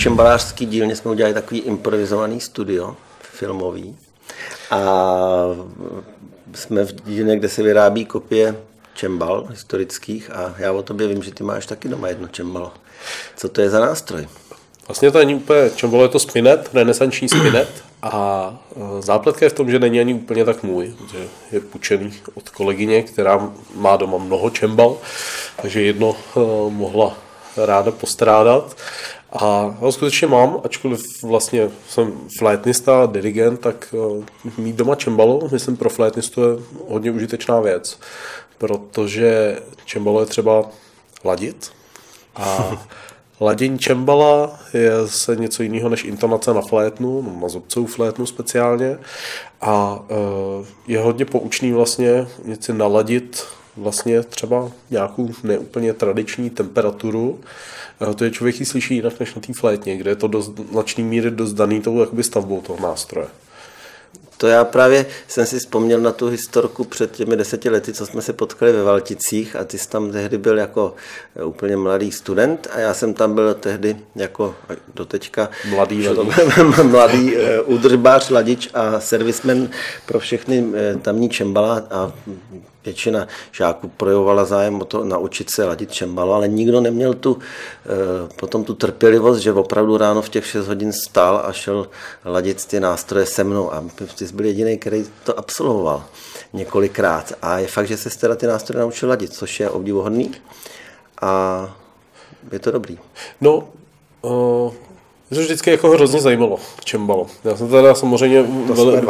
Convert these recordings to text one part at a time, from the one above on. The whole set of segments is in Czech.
čembalářský dílně jsme udělali takový improvizovaný studio filmový a jsme v dílně, kde se vyrábí kopie čembal historických a já o tobě vím, že ty máš taky doma jedno čembalo. Co to je za nástroj? Vlastně to není úplně, čembalo je to spinet, renesanční spinet a e, zápletka je v tom, že není ani úplně tak můj, že je půjčený od kolegyně, která má doma mnoho čembal, takže jedno e, mohla ráda postrádat. A ho skutečně mám, ačkoliv vlastně jsem flétnista, dirigent, tak e, mít doma čembalo, myslím pro flétnistu je hodně užitečná věc, protože čembalo je třeba ladit a Ladění čembala je se něco jiného než intonace na flétnu, na zobcovou flétnu speciálně. A eh, je hodně poučný vlastně něco naladit vlastně třeba nějakou neúplně tradiční temperaturu, eh, to je člověk ji slyší jinak než na té flétně, kde je to do značný míry dost daný tou jakoby stavbou toho nástroje. To já právě jsem si vzpomněl na tu historku před těmi deseti lety, co jsme se potkali ve Valticích a ty jsi tam tehdy byl jako eh, úplně mladý student a já jsem tam byl tehdy jako dotečka mladý, mladý eh, údržbář, ladič a servismen pro všechny tamní čembala a většina žáků projevovala zájem o to naučit se ladit čembalo, ale nikdo neměl tu, eh, potom tu trpělivost, že opravdu ráno v těch 6 hodin stál a šel ladit ty nástroje se mnou. A ty jsi byl jediný, který to absolvoval několikrát. A je fakt, že se teda ty nástroje naučil ladit, což je obdivuhodný. A je to dobrý. No, uh mě to vždycky jako hrozně zajímalo, čembalo. Já jsem teda samozřejmě veli,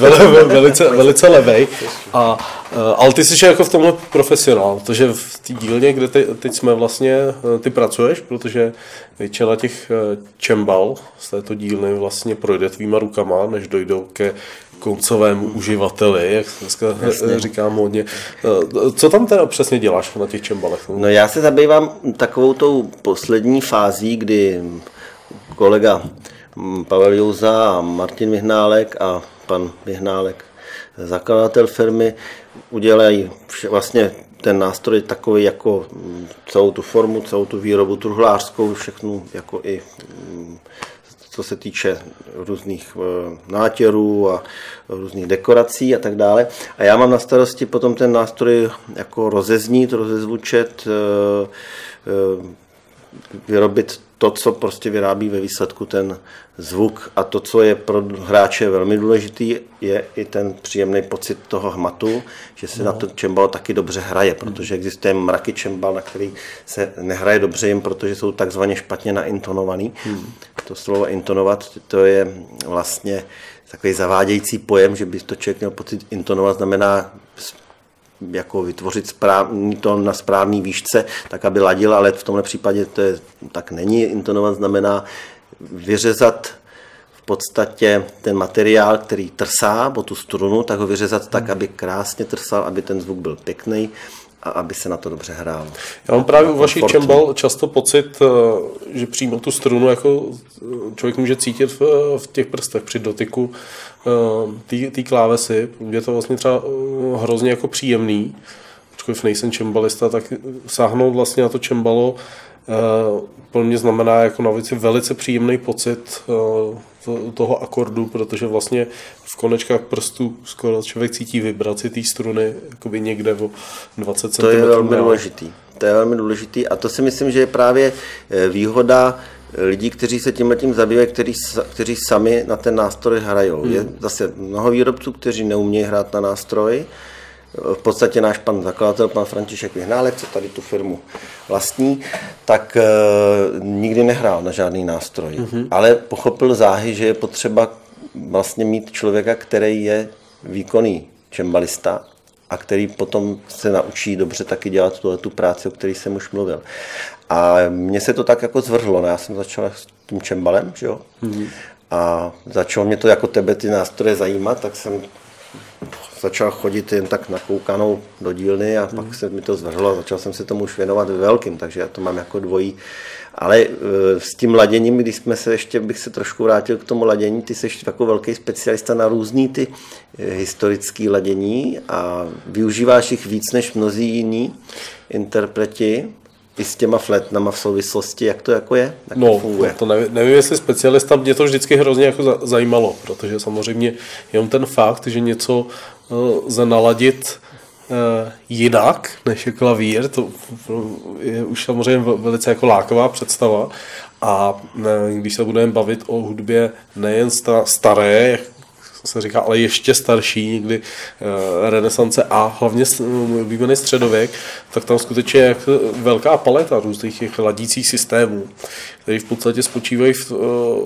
veli, velice, velice levej, a, eh, ale ty jsi jako v tomhle profesionál, protože v té dílně, kde te, teď jsme vlastně, eh, ty pracuješ, protože většina těch eh, čembal z této dílny vlastně projde tvýma rukama, než dojdou ke koncovému uživateli, jak dneska Jasně. říkám hodně. Co tam teda přesně děláš na těch čembalech? No já se zabývám takovou tou poslední fází, kdy kolega Pavel Jouza a Martin Vyhnálek a pan Vyhnálek, zakladatel firmy, udělají vlastně ten nástroj takový jako celou tu formu, celou tu výrobu truhlářskou, všechnu jako i co se týče různých eh, nátěrů a různých dekorací a tak dále. A já mám na starosti potom ten nástroj jako rozeznít, rozezvučet, eh, eh, vyrobit to, co prostě vyrábí ve výsledku ten zvuk a to, co je pro hráče velmi důležitý, je i ten příjemný pocit toho hmatu, že se no. na to čembalo taky dobře hraje, protože existuje mraky čembal, na který se nehraje dobře jen protože jsou takzvaně špatně naintonovaný. Hmm. To slovo intonovat, to je vlastně takový zavádějící pojem, že by to člověk měl pocit intonovat, znamená jako vytvořit správný tón na správný výšce, tak aby ladil, ale v tomhle případě to je, tak není. Intonovat znamená vyřezat v podstatě ten materiál, který trsá, o tu strunu, tak ho vyřezat tak, aby krásně trsal, aby ten zvuk byl pěkný a aby se na to dobře hrálo. Já mám právě u vašich čembal často pocit, eh, že přímo tu strunu jako člověk může cítit v, v těch prstech při dotyku eh, té klávesy. Je to vlastně třeba eh, hrozně jako příjemný, ačkoliv nejsem čembalista, tak sáhnout vlastně na to čembalo pro mě znamená jako na věci velice příjemný pocit toho akordu, protože vlastně v konečkách prstů skoro člověk cítí vibraci té struny jakoby někde o 20 cm. To je velmi důležitý. To je velmi důležitý a to si myslím, že je právě eh, výhoda eh, lidí, kteří se tím tím zabývají, kteří, kteří sami na ten nástroj hrajou. Hmm. Je zase mnoho výrobců, kteří neumějí hrát na nástroj, v podstatě náš pan zakladatel, pan František Vyhnálek, co tady tu firmu vlastní, tak uh, nikdy nehrál na žádný nástroj. Mm-hmm. Ale pochopil záhy, že je potřeba vlastně mít člověka, který je výkonný čembalista a který potom se naučí dobře taky dělat tuhle tu práci, o které jsem už mluvil. A mně se to tak jako zvrhlo. No, já jsem začal s tím čembalem, že jo? Mm-hmm. A začalo mě to jako tebe ty nástroje zajímat, tak jsem začal chodit jen tak nakoukanou do dílny a pak se mi to zvrhlo a začal jsem se tomu už věnovat ve velkým, takže já to mám jako dvojí. Ale e, s tím laděním, když jsme se ještě, bych se trošku vrátil k tomu ladění, ty jsi jako velký specialista na různý ty e, historické ladění a využíváš jich víc než mnozí jiní interpreti. i s těma flétnama v souvislosti, jak to jako je? Jak no, to funguje? to nevím, nevím, jestli specialista, mě to vždycky hrozně jako zajímalo, protože samozřejmě jenom ten fakt, že něco uh, lze naladit jinak než je klavír, to je už samozřejmě velice jako lákavá představa. A když se budeme bavit o hudbě nejen staré, se říká, ale ještě starší, někdy uh, renesance a hlavně můj oblíbený středověk, tak tam skutečně je velká paleta různých těch ladících systémů, které v podstatě spočívají v,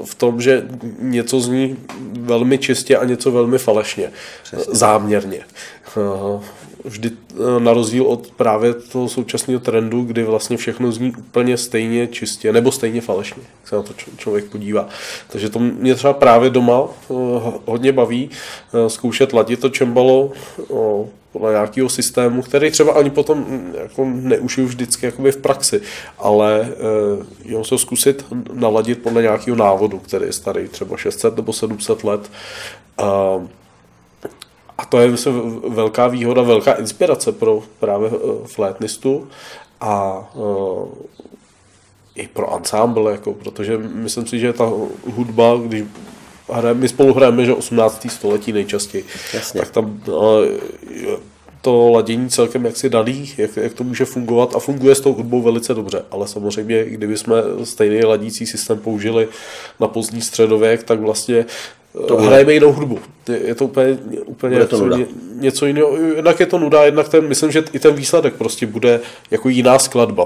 v tom, že něco zní velmi čistě a něco velmi falešně, Přesně. záměrně. Vždy na rozdíl od právě toho současného trendu, kdy vlastně všechno zní úplně stejně čistě, nebo stejně falešně, jak se na to člověk podívá. Takže to mě třeba právě doma hodně baví zkoušet ladit to čembalo podle nějakého systému, který třeba ani potom mm, jako neužiju vždycky jakoby v praxi, ale e, jenom se zkusit naladit podle nějakého návodu, který je starý třeba 600 nebo 700 let. A to je myslím, velká výhoda, velká inspirace pro právě e, flétnistu a e, i pro ensemble, jako, protože myslím si, že ta hudba, když hrajem, my spolu hrajeme, že 18. století nejčastěji, Jasně. tak tam to ladění celkem jaksi daný, jak, jak to může fungovat a funguje s tou hudbou velice dobře, ale samozřejmě, kdyby jsme stejný ladící systém použili na pozdní středověk, tak vlastně to hrajeme jinou hudbu. Je to úplně, úplně to nuda. něco jiného. Jednak je to nuda, jednak ten, myslím, že i ten výsledek prostě bude jako jiná skladba.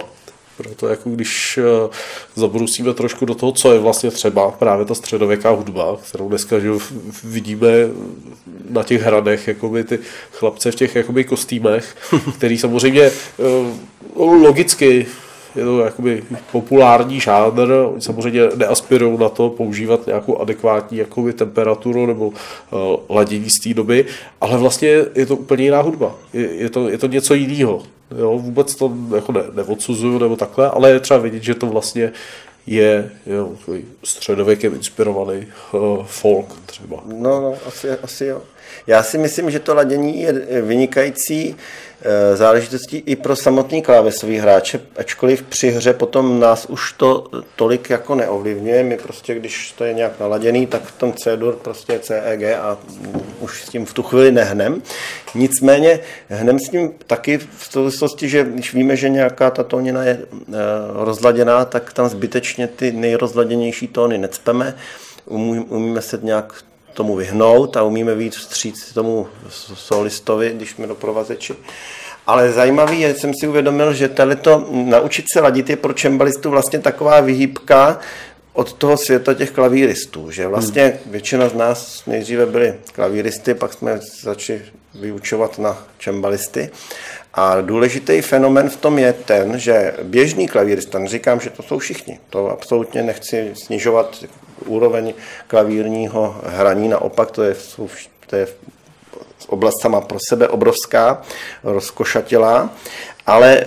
Proto jako když eh, zabrusíme trošku do toho, co je vlastně třeba právě ta středověká hudba, kterou dneska že vidíme na těch hradech, jakoby ty chlapce v těch jakoby kostýmech, který samozřejmě eh, logicky je to jakoby populární žánr, oni samozřejmě neaspirují na to používat nějakou adekvátní jakoby temperaturu nebo uh, ladění z té doby, ale vlastně je to úplně jiná hudba. Je, je, to, je to něco jiného. Jo, vůbec to jako ne, neodsuzuju nebo takhle, ale je třeba vidět, že to vlastně je jo, středověkem inspirovaný uh, folk třeba. No, no, asi, asi jo. Já si myslím, že to ladění je vynikající záležitostí i pro samotný klávesový hráče, ačkoliv při hře potom nás už to tolik jako neovlivňuje. My prostě, když to je nějak naladěný, tak v tom C-dur prostě je CEG a už s tím v tu chvíli nehnem. Nicméně hnem s tím taky v souvislosti, že když víme, že nějaká ta tónina je eh, rozladěná, tak tam zbytečně ty nejrozladěnější tóny necpeme. Umíme se nějak tomu vyhnout a umíme víc vstříc tomu solistovi, když jsme do provazeči. Ale zajímavý je, jsem si uvědomil, že to naučit se ladit je pro čembalistu vlastně taková vyhýbka od toho světa těch klavíristů, že vlastně většina z nás nejdříve byli klavíristy, pak jsme začali vyučovat na čembalisty. A důležitý fenomen v tom je ten, že běžný klavírista, neříkám, že to jsou všichni, to absolutně nechci snižovat úroveň klavírního hraní, naopak to je, to je oblast sama pro sebe obrovská, rozkošatělá, ale eh,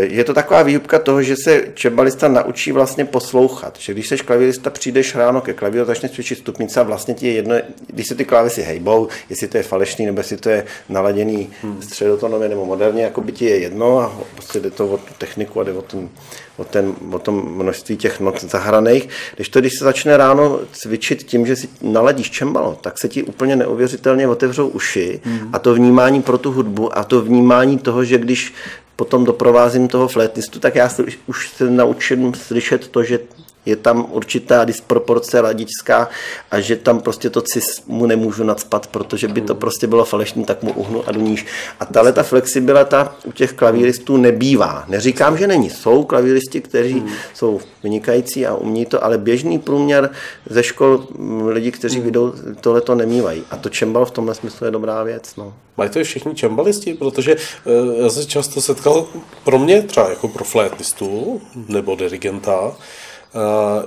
je to taková výhubka toho, že se čebalista naučí vlastně poslouchat. Že když seš klavirista, přijdeš ráno ke klavíru, začneš cvičit stupnice a vlastně ti je jedno, když se ty klávesy hejbou, jestli to je falešný, nebo jestli to je naladěný hmm. středotonově nebo moderně, jako by ti je jedno a prostě jde to o tu techniku a jde o ten, o, ten, o tom množství těch not zahraných. Když to, když se začne ráno cvičit tím, že si naladíš čembalo, tak se ti úplně neuvěřitelně otevřou uši hmm. a to vnímání pro tu hudbu a to vnímání toho, že když potom doprovázím toho flétnistu, tak já už se naučím slyšet to, že je tam určitá disproporce ladičská a že tam prostě to cis mu nemůžu nadspat, protože by to prostě bylo falešný, tak mu uhnu a duníš. A tahle ta flexibilita u těch klavíristů nebývá. Neříkám, že není. Jsou klavíristi, kteří hmm. jsou vynikající a umí to, ale běžný průměr ze škol lidi, kteří hmm. vydou, tohle to nemývají. A to čembal v tomhle smyslu je dobrá věc. No. Mají to i všichni čembalisti, protože uh, já se často setkal pro mě, třeba jako pro flétnistu nebo dirigenta, Eh,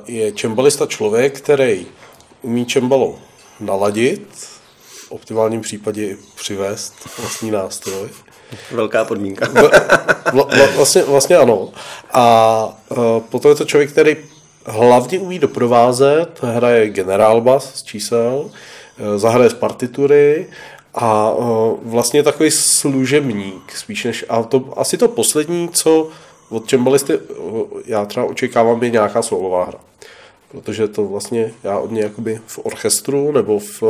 je čembalista člověk, který umí čembalo naladit, v optimálním případě přivést vlastní nástroj. Velká podmínka. Vla, vla, vlastně, vlastně ano. A uh, potom je to člověk, který hlavně umí doprovázet, hraje generálbas z čísel, uh, zahraje z partitury a vlastně takový služebník, spíš než, a to asi to poslední, co od čembalisty já třeba očekávám je nějaká solová hra. Protože to vlastně já od něj jakoby v orchestru nebo v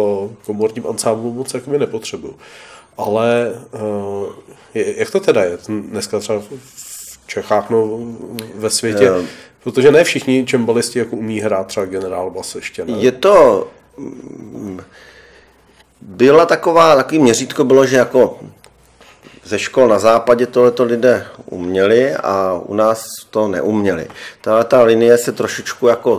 komorním ansámblu moc jakoby nepotřebuju. Ale jak to teda je dneska třeba v Čechách, no ve světě? Protože ne všichni čembalisti jako umí hrát třeba generál bas ještě. Ne? Je to... Byla taková, takový měřítko bylo, že jako ze škol na západě tohleto lidé uměli a u nás to neuměli. Tahle ta linie se trošičku jako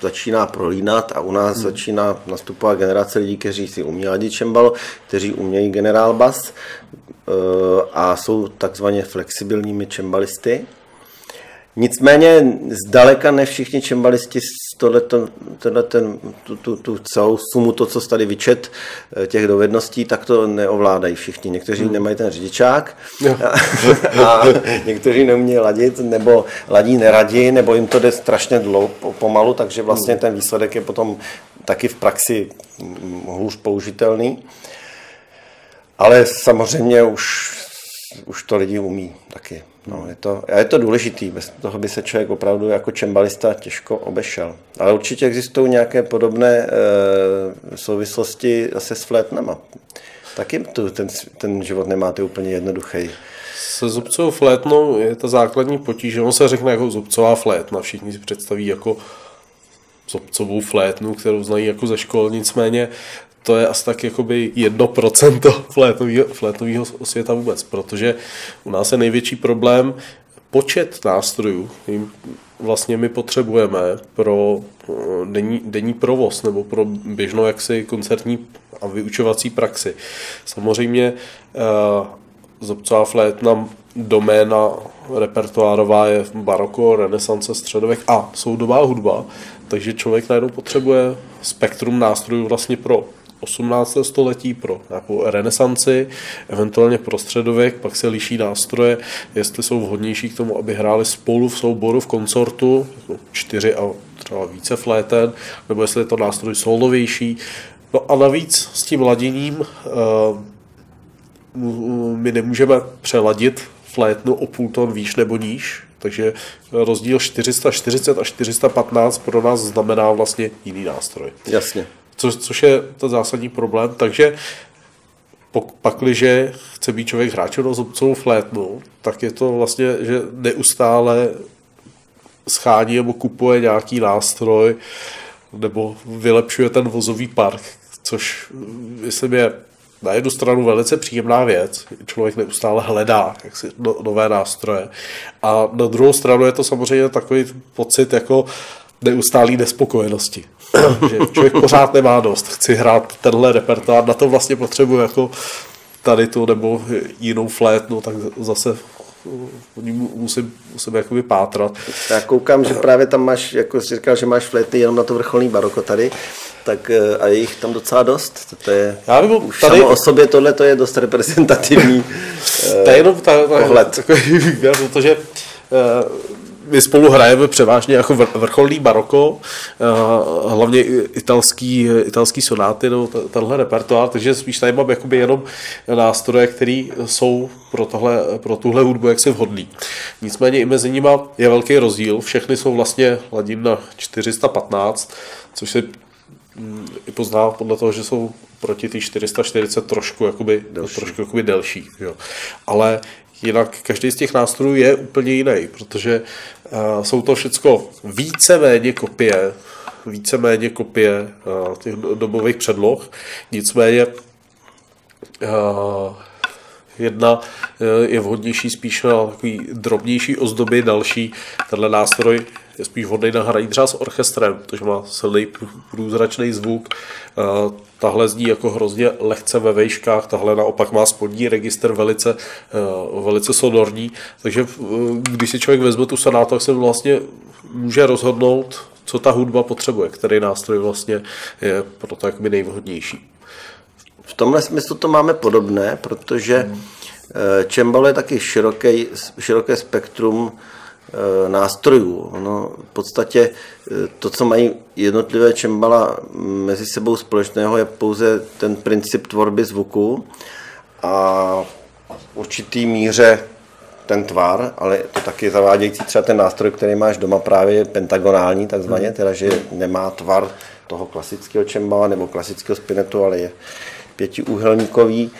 začíná prolínat a u nás hmm. začíná nastupovat generace lidí, kteří si umí ladit čembalo, kteří umějí generál bas eh, a jsou takzvaně flexibilními čembalisty. Nicméně zdaleka ne všichni čembalisti tohle, tohle ten, tu, tu, tu celou sumu, to, co tady vyčet eh, těch dovedností, tak to neovládají všichni. Někteří hmm. nemají ten řidičák a, a někteří neumějí ladit, nebo ladí neradí, nebo jim to jde strašně dlouho, pomalu, takže vlastně hmm. ten výsledek je potom taky v praxi hůř použitelný. Ale samozřejmě už, už to lidi umí taky. No, je to, a je to důležitý, bez toho by se člověk opravdu jako čembalista těžko obešel. Ale určitě existují nějaké podobné e, souvislosti zase s flétnama. Taky tu, ten, ten život nemáte úplně jednoduchý. Se zubcovou flétnou je ta základní potíž, on se řekne jako zubcová flétna, všichni si představí jako zubcovou flétnu, kterou znají jako ze škol, nicméně to je asi tak jakoby jedno procento flétnového světa vůbec, protože u nás je největší problém počet nástrojů, vlastně my potřebujeme pro eh, denní, denní provoz nebo pro běžnou jaksi koncertní a vyučovací praxi. Samozřejmě uh, zobcová flétna doména repertoárová je baroko, renesance, středověk a soudobá hudba, takže člověk najednou potřebuje spektrum nástrojů vlastně pro 18. století pro nějakou renesanci, eventuálně pro středověk, pak se liší nástroje, jestli jsou vhodnější k tomu, aby hráli spolu v souboru, v koncertu, jako čtyři a třeba více fléten, nebo jestli je to nástroj solovější. No a navíc s tím laděním uh, my nemůžeme přeladit flétnu o půl ton výš nebo níž, takže rozdíl 440 a 415 pro nás znamená vlastně jiný nástroj. Jasně co, což je to zásadní problém. Takže pakliže chce být člověk hráčem na zubcovou flétnu, tak je to vlastně, že neustále schání nebo kupuje nějaký nástroj nebo vylepšuje ten vozový park, což myslím je na jednu stranu velice příjemná věc, člověk neustále hledá jaksi, no, nové nástroje a na druhou stranu je to samozřejmě takový pocit jako neustálý nespokojenosti. že člověk pořád nemá dost, chci hrát tenhle repertoár, na to vlastně potřebuji jako tady tu nebo jinou flétnu, tak zase musím, musím jakoby pátrat. Já koukám, že právě tam máš, jako jsi říkal, že máš flétny jenom na to vrcholný baroko tady, tak eh, a je jich tam docela dost. To je, Já bych už tady... samo o sobě tohle to je dost reprezentativní to je jenom ta, ta, pohled. Takový výběr, protože uh, my spolu hrajeme převážně jako vrcholný baroko, eh, hlavně italský, italský sonáty, no, tenhle repertoár, takže spíš tady mám jakoby jenom nástroje, které jsou pro, tohle, pro tuhle hudbu jaksi vhodný. Nicméně i mezi nimi je velký rozdíl, všechny jsou vlastně ladím na 415, což se mm, i pozná podle toho, že jsou proti ty 440 trošku jakoby, delší. trošku jakoby delší. Jo. Ale Jinak každý z těch nástrojů je úplně jiný, protože uh, jsou to všechno víceméně kopie, víceméně kopie uh, těch dobových předloh, nicméně uh, Jedna je vhodnější spíš na takový drobnější ozdoby, další tenhle nástroj je spíš vhodný na hraní třeba s orchestrem, protože má silný průzračný zvuk. Tahle zní jako hrozně lehce ve vejškách, tahle naopak má spodní registr velice, velice sonorní, takže když si člověk vezme tu sonátu, tak se vlastně může rozhodnout, co ta hudba potřebuje, který nástroj vlastně je pro to jakoby nejvhodnější. V tomhle smyslu to máme podobné, protože hmm. čembalo je taky široké, široké spektrum Eh, nástrojů. Ono v podstatě eh, to, co mají jednotlivé čembala mezi sebou společného, je pouze ten princip tvorby zvuku a v určitý míře ten tvar, ale to taky zavádějící třeba ten nástroj, který máš doma právě pentagonální takzvaně, teda že nemá tvar toho klasického čembala nebo klasického spinetu, ale je pětiúhelníkový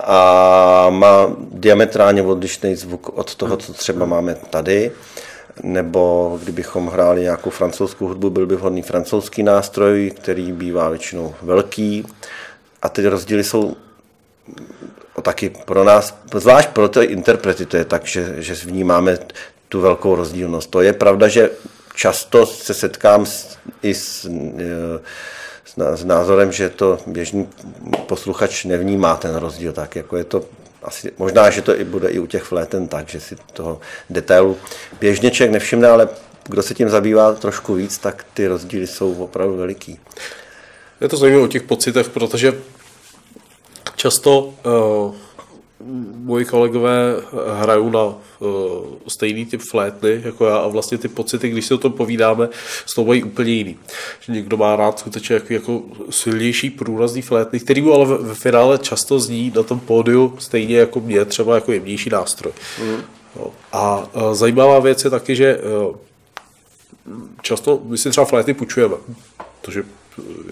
a má diametrálně odlišný zvuk od toho, co třeba máme tady nebo kdybychom hráli nějakou francouzskou hudbu, byl by vhodný francouzský nástroj, který bývá většinou velký. A ty rozdíly jsou taky pro nás, zvlášť pro ty interprety, to je tak, že, že vnímáme tu velkou rozdílnost. To je pravda, že často se setkám s, i s, e, s, názorem, že to běžný posluchač nevnímá ten rozdíl tak, jako je to asi, možná, že to i bude i u těch fléten tak, že si toho detailu běžně člověk nevšimne, ale kdo se tím zabývá trošku víc, tak ty rozdíly jsou opravdu veliký. Je to zajímavé o těch pocitech, protože často uh, moji kolegové hrajou na uh, stejný typ flétny jako já a vlastně ty pocity, když si o tom povídáme, z toho mají úplně jiný. Že někdo má rád skutečně jako, jako silnější průrazný flétny, který mu ale ve, ve finále často zní na tom pódiu stejně jako mě, třeba jako jemnější nástroj. Mm. No. A uh, zajímavá věc je taky, že uh, často my si třeba flétny půjčujeme, protože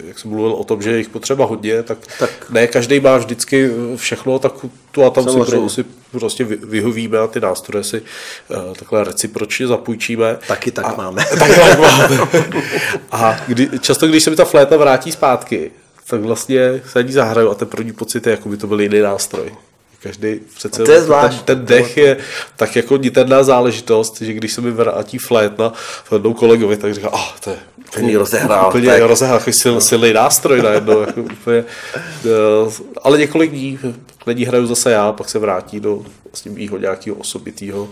jak jsem mluvil o tom, že je jich potřeba hodně, tak, tak ne každý má vždycky všechno, tak tu a tam si, pro, si prostě vyhovíme a ty nástroje si uh, takhle recipročně zapůjčíme. Taky tak a, máme. Tak, tak máme. A kdy, často, když se mi ta fléta vrátí zpátky, tak vlastně se ní zahraju a ten první pocit je, jako by to byl jiný nástroj. Každý přece to je ten, ten dech je tak jako niterná záležitost, že když se mi vrátí flétna jednou kolegovi, tak říká, oh, to je úplně rozehrál. Úplně tak. rozehrál, jako sil, silný nástroj najednou. Jako úplně, uh, ale několik dní, dní hraju zase já, pak se vrátí do vlastně mýho nějakého osobitého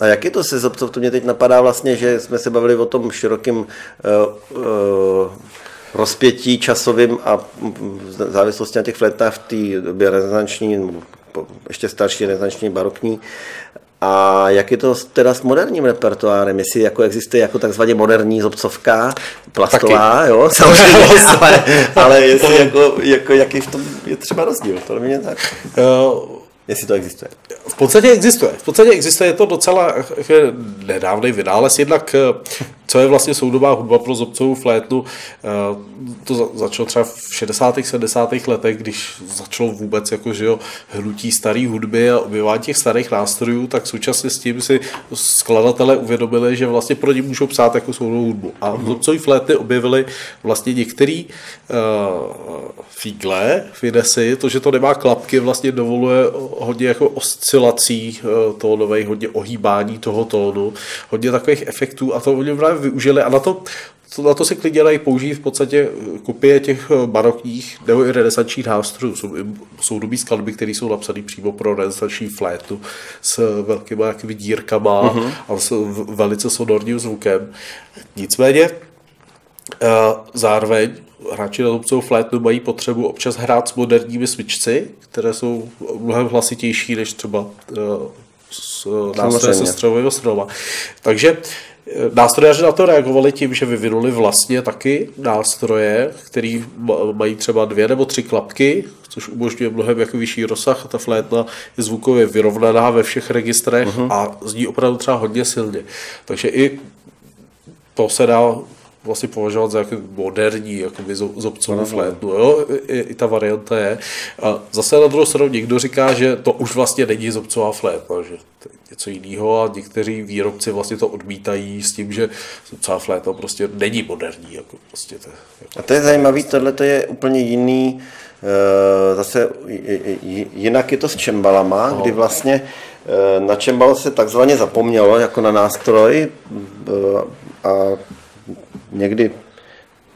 a jak je to se Zobcov? To mě teď napadá vlastně, že jsme se bavili o tom širokém uh, uh, rozpětí časovým a v závislosti na těch fletách v té době rezonanční, ještě starší rezonanční barokní. A jak je to teda s moderním repertoárem? Jestli jako existuje jako takzvaně moderní zobcovka, plastová, Taky. jo, samozřejmě, ale, ale jestli jako, jako, jaký v tom je třeba rozdíl, to mě tak... Uh, jestli to existuje. V podstatě existuje. V podstatě existuje, je to docela nedávný vynález. Jednak co je vlastně soudobá hudba pro zobcovou flétnu. Eh, to začalo třeba v 60. 70. letech, když začalo vůbec jako, že jo, hnutí staré hudby a objevování těch starých nástrojů, tak současně s tím si skladatelé uvědomili, že vlastně pro ně můžou psát jako soudobou hudbu. A mm-hmm. zobcové flétny objevily vlastně některý uh, fígle, finesy, to, že to nemá klapky, vlastně dovoluje hodně jako oscilací uh, tónových, hodně ohýbání toho tónu, hodně takových efektů a to oni právě využili a na to, na to se klidně dají použít v podstatě kopie těch eh, barokních nebo i renesančních nástrojů. Jsou, jsou dobí skladby, které jsou napsané přímo pro renesanční flétu s velkými jakými dírkama uh-huh. a s velice sonorním zvukem. Nicméně eh, zároveň hráči na tubcovou flétnu mají potřebu občas hrát s moderními switchci, které jsou mnohem hlasitější než třeba eh, s nástroje se stroma. Takže Nástrojaři na to reagovali tím, že vyvinuli vlastně taky nástroje, které mají třeba dvě nebo tři klapky, což umožňuje mnohem jako vyšší rozsah a ta flétna je zvukově vyrovnaná ve všech registrech uh-huh. a zní opravdu třeba hodně silně. Takže i to se dá vlastně považovat za jako moderní jakoby zobcovou flétnu. Jo? I, I, ta varianta je. A zase na druhou stranu někdo říká, že to už vlastně není zobcová flétna, že to je něco jiného a někteří výrobci vlastně to odmítají s tím, že zobcová flétna prostě není moderní. Jako prostě to, jako... A to je zajímavé, tohle to je úplně jiný, eh, zase jinak je to s čembalama, no. kdy vlastně eh, na čembal se takzvaně zapomnělo jako na nástroj eh, a někdy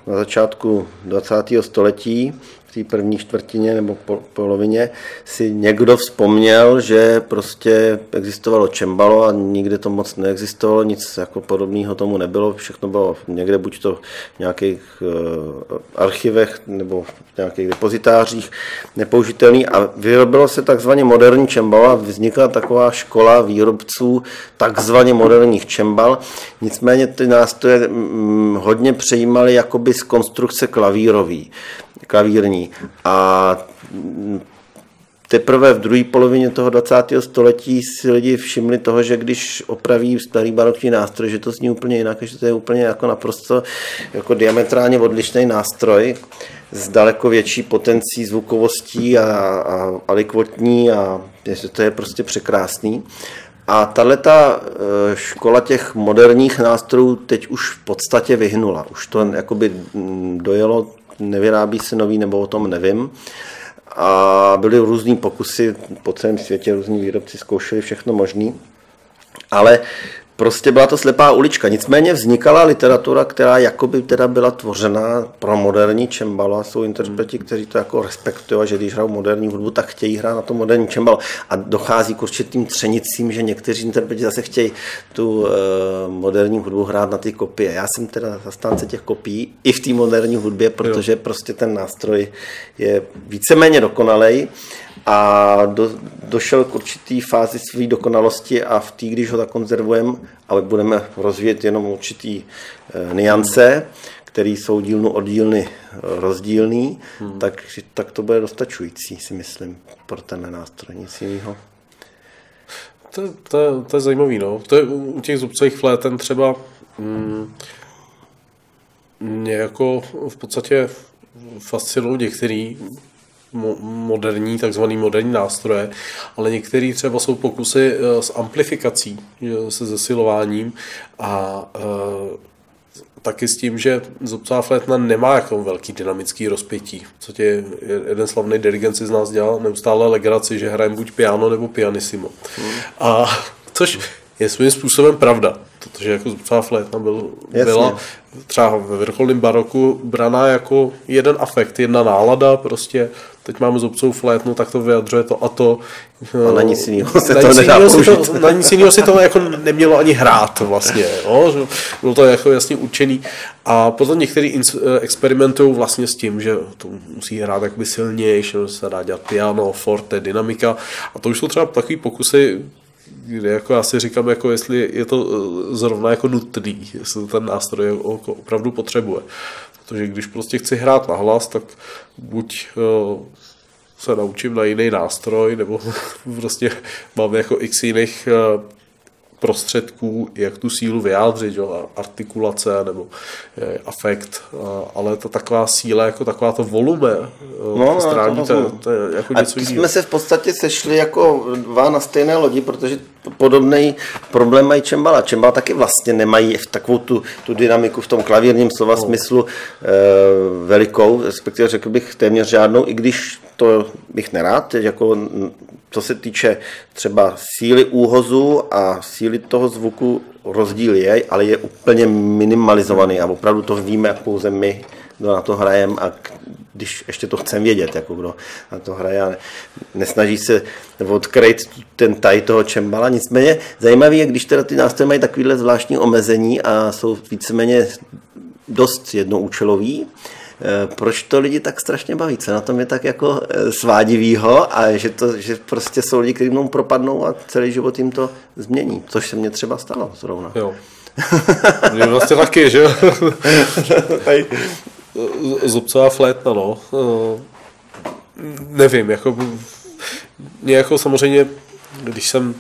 na začátku 20. století té první čtvrtině nebo polovině si někdo vzpomněl, že prostě existovalo čembalo a nikde to moc neexistovalo, nic jako podobného tomu nebylo, všechno bylo někde buď to v nějakých uh, archivech nebo v nějakých depozitářích nepoužitelný a vyrobilo se takzvaně moderní čembalo a vznikla taková škola výrobců takzvaně moderních čembal, nicméně ty nástroje mm, hodně přejímaly jakoby z konstrukce klavírový klavírní. A teprve v druhé polovině toho 20. století si lidi všimli toho, že když opraví starý barokní nástroj, že to zní úplně jinak, že to je úplně jako naprosto jako diametrálně odlišný nástroj s daleko větší potencí zvukovostí a, a, a likvotní a to je prostě překrásný. A tahle ta eh, škola těch moderních nástrojů teď už v podstatě vyhnula. Už to jakoby mm, dojelo, nevyrábí se nový, nebo o tom nevím. A byly různý pokusy po celém světě, různí výrobci zkoušeli všechno možné. Ale Prostě byla to slepá ulička. Nicméně vznikala literatura, která jakoby teda byla tvořena pro moderní čembalo a jsou interpreti, kteří to jako respektují, že když hrajou moderní hudbu, tak chtějí hrát na to moderní čembalo. A dochází k určitým třenicím, že někteří interpreti zase chtějí tu uh, moderní hudbu hrát na ty kopie. Já jsem teda zastánce těch kopií i v té moderní hudbě, protože jo. prostě ten nástroj je víceméně dokonalej a do, došel k určitý fázi své dokonalosti a v té, když ho tak konzervujeme, ale budeme rozvíjet jenom určitý e, niance, které jsou dílnu od dílny eh, rozdílný, hmm. tak, tak to bude dostačující, si myslím, pro ten nástroj, nic jiného. To, to, to je zajímavý, no. To je u těch zubcových fléten třeba mm, mě jako v podstatě fascinují některý moderní, takzvaný moderní nástroje, ale některý třeba jsou pokusy eh, s amplifikací, se zesilováním a e, taky s tím, že zobcová flétna nemá jako velký dynamický rozpětí. Co tě jeden slavný dirigent si z nás dělal neustále legraci, že hrajeme buď piano nebo pianissimo. Hmm. A což je svým způsobem pravda, protože jako zubcová flétna byl, byla třeba ve vrcholném baroku braná jako jeden afekt, jedna nálada, prostě teď máme zubcovou flétnu, tak to vyjadřuje to a to. A na nic jiného se to nedá to, Na nic jiného si to jako nemělo ani hrát vlastně. Jo? Bylo to jako jasně určený. A potom některý experimentují vlastně s tím, že to musí hrát jakoby silnější, že se dá dělat piano, forte, dynamika. A to už jsou třeba takový pokusy, kde jako já si říkám, jako jestli je to eh, zrovna jako nutný, jestli ten nástroj jako opravdu potřebuje. Protože když prostě chci hrát na hlas, tak buď uh, se naučím na jiný nástroj, nebo prostě mám jako x jiných uh, prostředků, jak tu sílu vyjádřit, jo, artikulace nebo je, afekt, ale to taková síla, jako taková to volume no, strání, no, to, to, to, je jako něco jiného. jsme se v podstatě sešli jako dva na stejné lodi, protože podobný problém mají čembala. Čembala taky vlastně nemají v takovou tu, tu dynamiku v tom klavírním slova no. smyslu e, velikou, respektive řekl bych téměř žádnou, i když to bych nerád, jako co se týče třeba síly úhozu a síly toho zvuku, rozdíl je, ale je úplně minimalizovaný a opravdu to víme pouze my, kdo na to hrajeme a když ještě to chcem vědět, jako kdo na to hraje a nesnaží se odkryt ten taj toho čembala. Nicméně zajímavé je, když teda ty nástroje mají takovéhle zvláštní omezení a jsou víceméně dost jednoúčelový, proč to lidi tak strašně baví, co na tom je tak jako eh, svádivýho a že, to, že prostě jsou lidi, kteří mnou propadnou a celý život jim to změní, což se mně třeba stalo zrovna. Jo. Mě vlastně taky, že jo? Zubcová flétna, no. Eh, nevím, jako mě jako samozřejmě, když jsem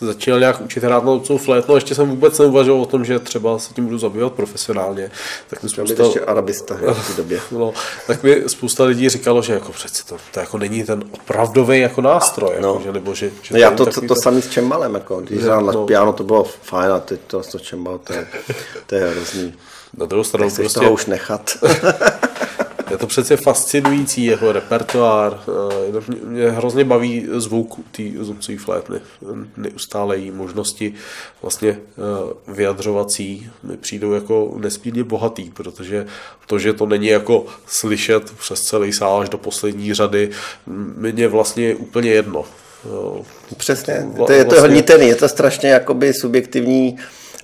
začínal nějak učit hrát na otcou flétnu, ještě jsem vůbec neuvažoval o tom, že třeba se tím budu zabývat profesionálně. Tak mi spousta... ještě arabista v té době. no, tak mi spousta lidí říkalo, že jako přeci to, to jako není ten opravdový jako nástroj. No. Jako, že, nebo že, že no já to, to, to, to samý s čembalem, jako, když hrál na no. piano, to bylo fajn, a teď to, to čembal, to je, to je hrozný. Na druhou stranu prostě... toho už nechat. Je to přece fascinující jeho repertoár. Eh, mě hrozně baví zvuk té zubcové flétny. Neustále jí možnosti vlastně eh, vyjadřovací mi přijdou jako nesmírně bohatý, protože to, že to není jako slyšet přes celý sál až do poslední řady, mě vlastně je úplně jedno. Eh, Přesně, to je to vlastně... hodně je to strašně jakoby subjektivní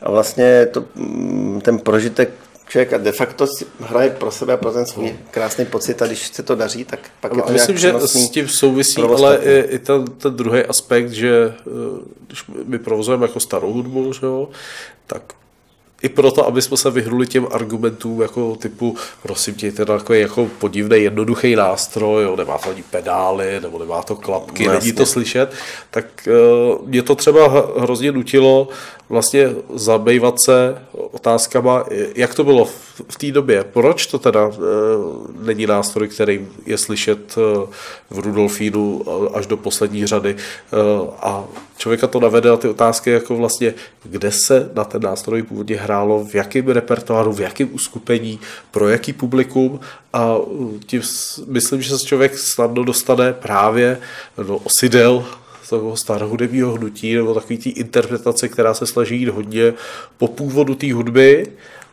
a vlastně to, mm, ten prožitek člověk de facto si hraje pro sebe a pro ten svůj krásný pocit a když se to daří, tak pak je to Myslím, že s tím souvisí ale i, i ten, ten druhý aspekt, že eh, když my provozujeme jako starou hudbu, že jo, tak i proto, aby jsme se vyhnuli těm argumentům jako typu, prosím tě, to je takový jako podivný, jednoduchý nástroj, jo, nemá to ani pedály, nebo nemá to klapky, no, není to slyšet, tak uh, mě to třeba hrozně nutilo vlastně zabývat se otázkama, jak to bylo v, té době, proč to teda uh, není nástroj, který je slyšet uh, v Rudolfínu až do poslední řady? Uh, a člověka to navede na ty otázky, jako vlastně, kde se na ten nástroj původně hrálo, v jakém repertoáru, v jakém uskupení, pro jaký publikum? A tím myslím, že se člověk snadno dostane právě do osidel toho starohudebního hnutí nebo takový té interpretace, která se snaží jít hodně po původu té hudby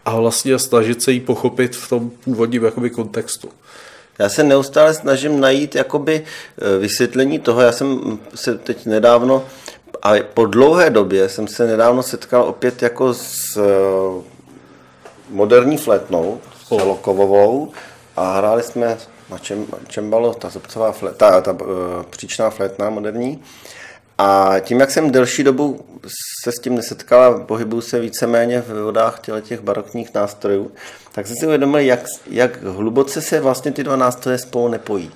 a vlastně snažit se jí pochopit v tom původním jakoby kontextu. Já se neustále snažím najít jakoby e, vysvětlení toho. Já jsem se teď nedávno, a po dlouhé době jsem se nedávno setkal opět jako s e, moderní flétnou, s celokovovou a hráli jsme na čem, čembalo, ta zobcová ta, ta uh, příčná flétna moderní. A tím, jak jsem delší dobu se s tím nesetkala, pohybuju se víceméně v vodách těch barokních nástrojů, tak jsem si uvědomil, jak, jak hluboce se vlastně ty dva nástroje spolu nepojí.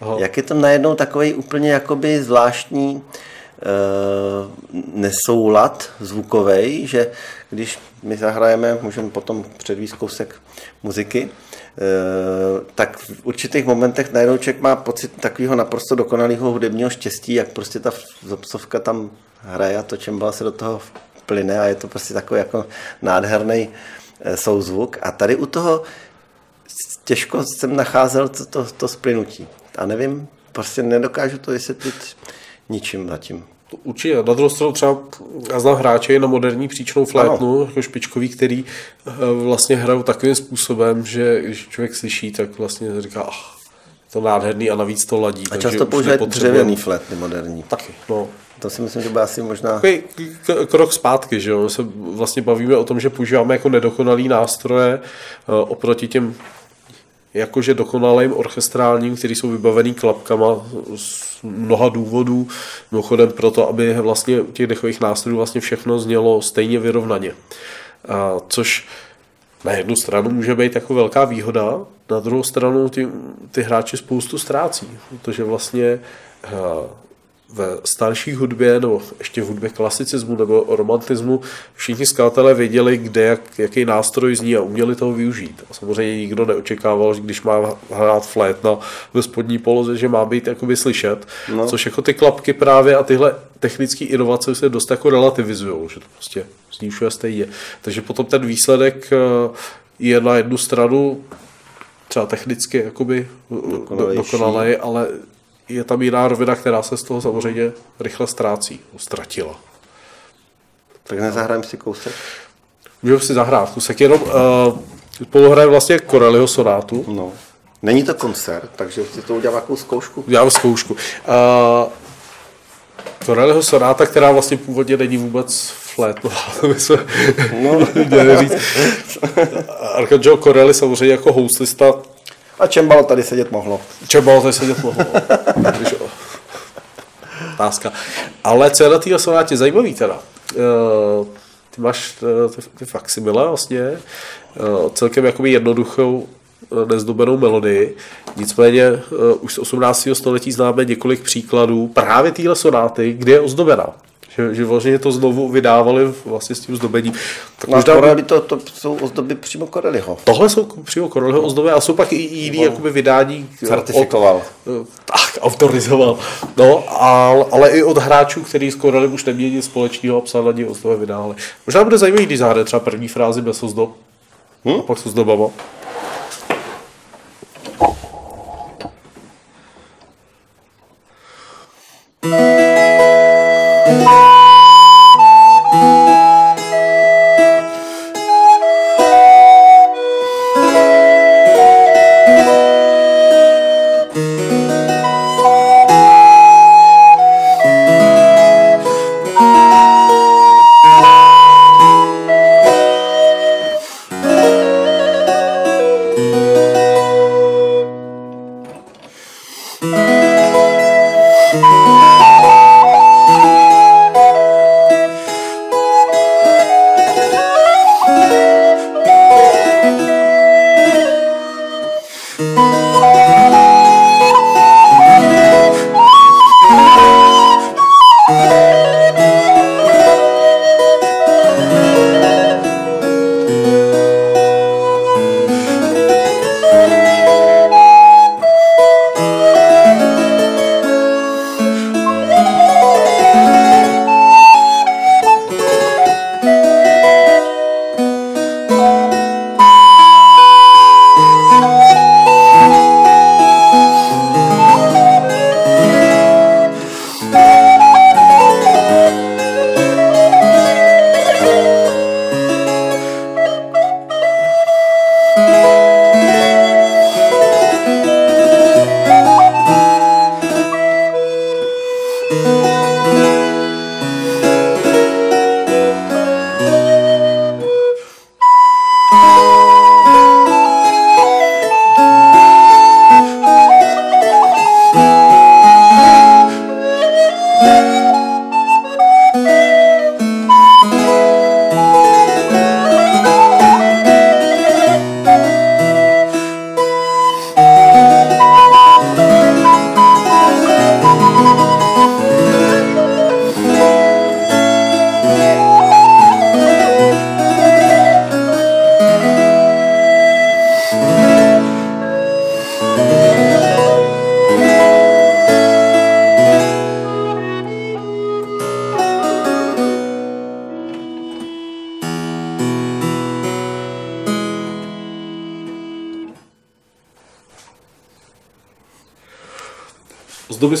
Aha. Jak je to najednou takový úplně jakoby zvláštní uh, nesoulad zvukový, že když my zahrajeme, můžeme potom předvíst kousek muziky, Eh, tak v určitých momentech najednou člověk má pocit takového naprosto dokonalého hudebního štěstí, jak prostě ta zobcovka tam hraje a to čembal se do toho plyne a je to prostě takový jako nádherný eh, souzvuk. A tady u toho těžko jsem nacházel to, to, to splynutí. A nevím, prostě nedokážu to vysvětlit ničím zatím. Určitě. Na druhou stranu třeba já znám hráče na moderní příčnou flétnu, jako špičkový, který eh, vlastně hrajou takovým způsobem, že když člověk slyší, tak vlastně říká, ach, to nádherný a navíc to ladí. A často používají dřevěný flétny moderní. Taky, no. To si myslím, že by asi možná... Takový krok zpátky, že jo? My se vlastně bavíme o tom, že používáme jako nedokonalý nástroje eh, oproti těm jakože dokonalým orchestrálním, který jsou vybavený klapkama z mnoha důvodů, mimochodem proto, aby vlastně u těch dechových nástrojů vlastně všechno znělo stejně vyrovnaně. A, což na jednu stranu může být jako velká výhoda, na druhou stranu ty, ty hráči spoustu ztrácí, protože vlastně ve starší hudbě, nebo ještě v hudbě klasicismu nebo romantismu, všichni skladatelé věděli, kde, jak, jaký nástroj zní a uměli toho využít. A samozřejmě nikdo neočekával, že když má hrát flétna ve spodní poloze, že má být jakoby slyšet, no. což jako ty klapky právě a tyhle technické inovace se dost jako relativizují, že to prostě zní všude stejně. Takže potom ten výsledek eh, je na jednu stranu třeba technicky jakoby dokonalý, ale je tam jiná rovina, která se z toho samozřejmě rychle ztrácí, ztratila. Tak nezahrajeme si kousek? Můžeme si zahrát kousek, jenom uh, spolu vlastně Corelliho sonátu. No. Není to koncert, takže si to udělám nějakou zkoušku. Udělám zkoušku. Uh, Corelliho sonáta, která vlastně původně není vůbec flétnová, to by se no. měli říct. Arcangelo Corelli samozřejmě jako houslista a Čembalo tady sedět mohlo. Čembalo tady sedět mohlo. Otázka. Ale co je na té sonátě zajímavý teda? Uh, ty máš uh, ty, ty faksimile vlastně, uh, celkem jakoby jednoduchou nezdobenou melodii. Nicméně už z 18. století známe několik příkladů právě téhle sonáty, kde je ozdobená že, že vlastně to znovu vydávali vlastně s tím zdobením. Tak už možná to, to jsou ozdoby přímo Koreliho. Tohle jsou přímo Koreliho ozdoby a jsou pak i jiný no. jakoby vydání. Certifikoval. Od, eh, tak, autorizoval. No, ale, ale i od hráčů, kteří s Corellem už neměli nic společného a psal na ozdoby vydávali. Možná bude zajímavý, když zahraje třeba první frázi bez ozdob hmm? a pak s ozdobama.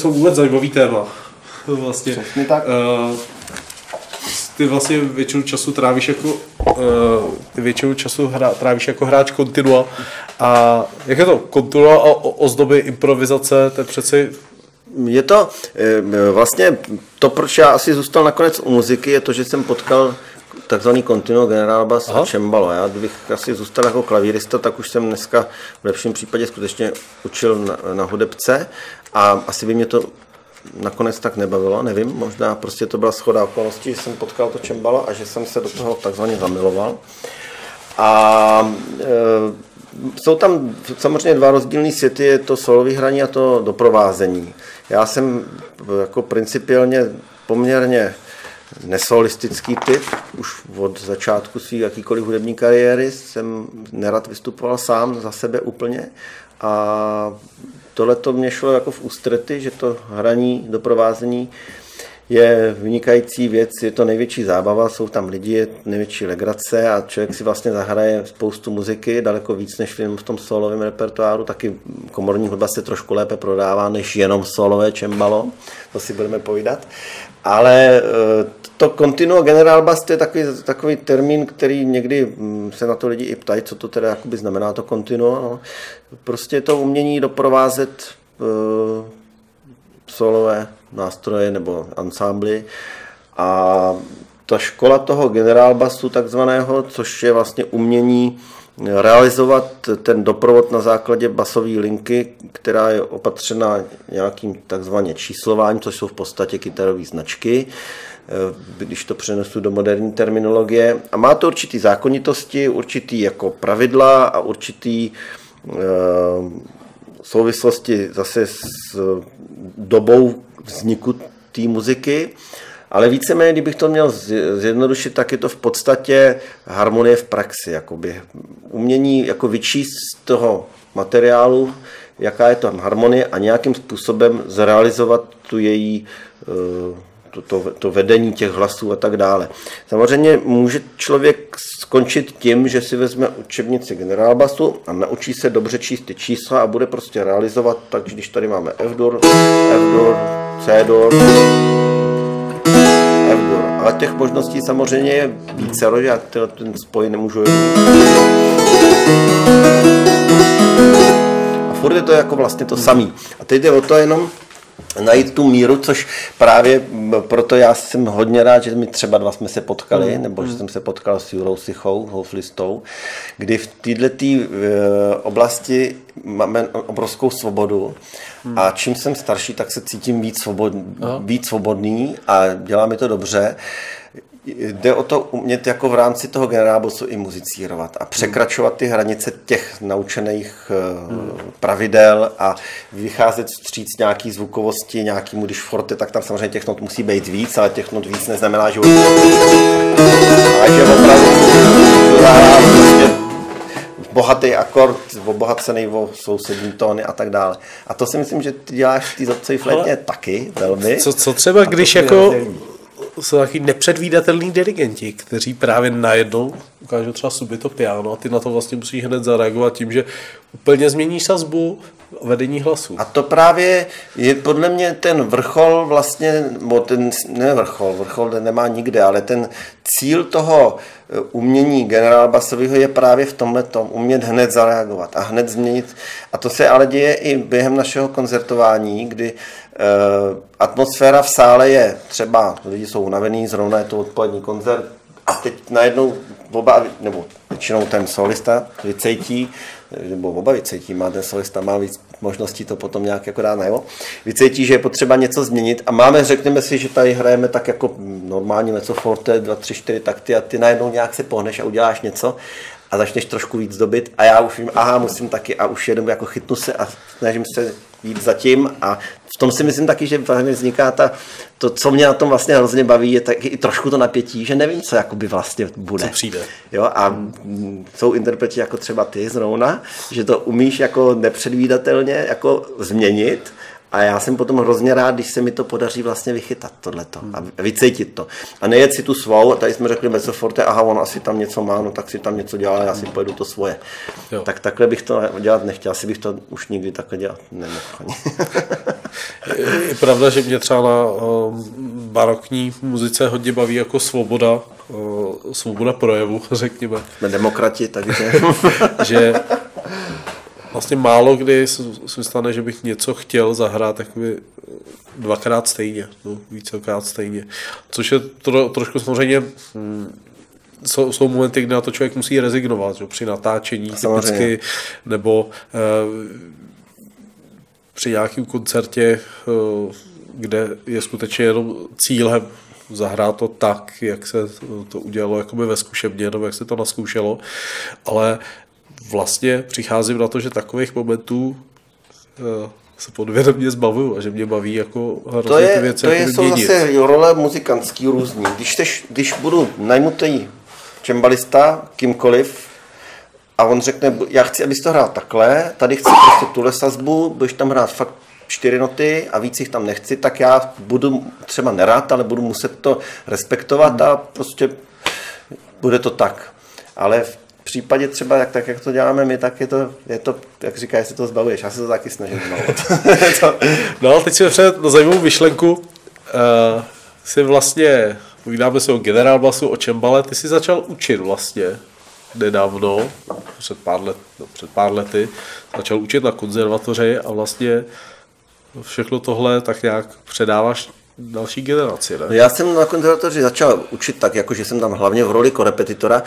jsou vůbec zajímavý téma. Vlastně. Přesně tak. Uh, ty vlastně většinu času trávíš jako uh, ty většinu času hra, trávíš jako hráč kontinua. A jak je to? Kontinua a ozdoby, improvizace, to je přeci je to eh, vlastně to, proč já asi zůstal nakonec u muziky, je to, že jsem potkal takzvaný continuo general bass Aha. a cembalo. Já kdybych asi zůstal jako klavírista, tak už jsem dneska v lepším případě skutečně učil na, na hudebce a asi by mě to nakonec tak nebavilo, nevím, možná prostě to byla schoda okolností, že jsem potkal to čembalo a že jsem se do toho takzvaně zamiloval. A e, jsou tam samozřejmě dva rozdílné světy, je to solový hraní a to doprovázení. Já jsem jako principiálně poměrně nesolistický typ. Už od začátku své jakýkoliv hudební kariéry jsem nerad vystupoval sám za sebe úplně a tohle to mě šlo jako v ústrety, že to hraní, doprovázení je vynikající věc, je to největší zábava, jsou tam lidi, je největší legrace a člověk si vlastně zahraje spoustu muziky, daleko víc než v tom solovém repertoáru, taky komorní hudba se trošku lépe prodává než jenom solové čembalo, to si budeme povídat. Ale eh, to continuo general bass, to je takový, takový termín, který někdy hm, se na to lidi i ptají, co to teda jakoby znamená to continuo. No. Prostě to umění doprovázet uh, solové nástroje nebo ansámbly a ta škola toho generálbasu takzvaného, což je vlastně umění realizovat ten doprovod na základě basové linky, která je opatřena nějakým takzvaně číslováním, což jsou v podstatě kytarové značky, eh, když to přenesu do moderní terminologie. A má to určitý zákonitosti, určitý jako pravidla a určitý eh, souvislosti zase s dobou vzniku té muziky. Ale víceméně, kdybych to měl zjednodušit, tak je to v podstatě harmonie v praxi. Jakoby. Umění jako vyčíst z toho materiálu, jaká je tam harmonie a nějakým způsobem zrealizovat tu její eh, to, to, to vedení těch hlasů a tak dále. Samozřejmě může člověk skončit tím, že si vezme učebnici generálbasu a naučí se dobře číst ty čísla a bude prostě realizovat, takže když tady máme F-dur, F-dur, C-dur. Ale těch možností samozřejmě je více, já ten spoj nemůžu A furt je to jako vlastně to samý. A teď jde o to jenom, najít tu míru, což právě proto já jsem hodně rád, že my třeba dva jsme se potkali, mm. nebo že jsem se potkal s Jurou Sichou, Houflistou, kdy v této e, oblasti máme obrovskou svobodu mm. a čím jsem starší, tak se cítím víc, svobod, víc svobodný a dělá mi to dobře jde o to umět jako v rámci toho generálbosu i muzicírovat a překračovat ty hranice těch naučených hmm. pravidel a vycházet vstříc nějaký zvukovosti, nějakýmu, když forte, tak tam samozřejmě těch not musí být víc, ale těch not víc neznamená, že a že opravdu prostě bohatý akord, obohacený o sousední tóny a tak dále. A to si myslím, že ty děláš ty ty flétně taky velmi. Co, co třeba, když jako jsou taky nepředvídatelní dirigenti, kteří právě najednou ukážou třeba subito piano a ty na to vlastně musí hned zareagovat tím, že úplně změní sazbu vedení hlasu. A to právě je podle mě ten vrchol vlastně, bo ten, ne vrchol, vrchol nemá nikde, ale ten cíl toho umění generál basového je právě v tomhle tom, umět hned zareagovat a hned změnit. A to se ale děje i během našeho koncertování, kdy atmosféra v sále je třeba, lidi jsou unavený, zrovna je to odpolední koncert, a teď najednou oba, nebo většinou ten solista vycejtí, nebo oba vycejtí, má ten solista, má víc možností to potom nějak jako dát najevo, vycejtí, že je potřeba něco změnit a máme, řekněme si, že tady hrajeme tak jako normálně něco forte, dva, tři, čtyři takty a ty najednou nějak se pohneš a uděláš něco a začneš trošku víc dobit a já už vím, aha, musím taky a už jedem jako chytnu se a snažím se jít zatím a v tom si myslím taky, že vlastně vzniká ta, to, co mě na tom vlastně hrozně baví, je taky i trošku to napětí, že nevím, co jakoby vlastně bude. Co přijde. Jo, a jsou interpreti jako třeba ty zrovna, že to umíš jako nepředvídatelně jako změnit a já jsem potom hrozně rád, když se mi to podaří vlastně vychytat tohleto a vycítit to. A nejet si tu svou, tady jsme řekli Forte, aha, on asi tam něco má, no tak si tam něco dělá, já si pojedu to svoje. Jo. Tak takhle bych to dělat nechtěl, asi bych to už nikdy takhle dělat nemohl. je pravda, že mě třeba na barokní muzice hodně baví jako svoboda, svoboda projevu, řekněme. Jsme demokrati, takže... že vlastně málo kdy se stane, že bych něco chtěl zahrát takový dvakrát stejně, no, vícekrát stejně. Což je tro, trošku samozřejmě hm, jsou, jsou momenty, kdy na to člověk musí rezignovat, že? při natáčení typicky, nebo eh, při nějakém koncertě, eh, kde je skutečně jenom cílem zahrát to tak, jak se to udělalo jakoby ve zkušebně, nebo jak se to naskoušelo, ale vlastně přicházím na to, že takových momentů uh, se podvědomě zbavuju a že mě baví jako to je, ty věci. To je, jsou zase role muzikantský různý. Když, tež, když budu najmutý čembalista, kýmkoliv, a on řekne, já chci, abys to hrál takhle, tady chci prostě tuhle sazbu, budeš tam hrát fakt čtyři noty a víc jich tam nechci, tak já budu třeba nerád, ale budu muset to respektovat a prostě bude to tak. Ale v případě třeba, jak, tak jak to děláme my, tak je to, je to jak říkáš, si to zbavuješ. Já se to taky snažím zbavovat. no, teď si před na zajímavou myšlenku. Uh, si vlastně, povídáme si o generál basu, o čembale, ty jsi začal učit vlastně nedávno, před pár, let, no, před pár lety, začal učit na konzervatoři a vlastně všechno tohle tak nějak předáváš další generaci. Ne? Já jsem na konzervatoři začal učit tak, jako že jsem tam hlavně v roli korepetitora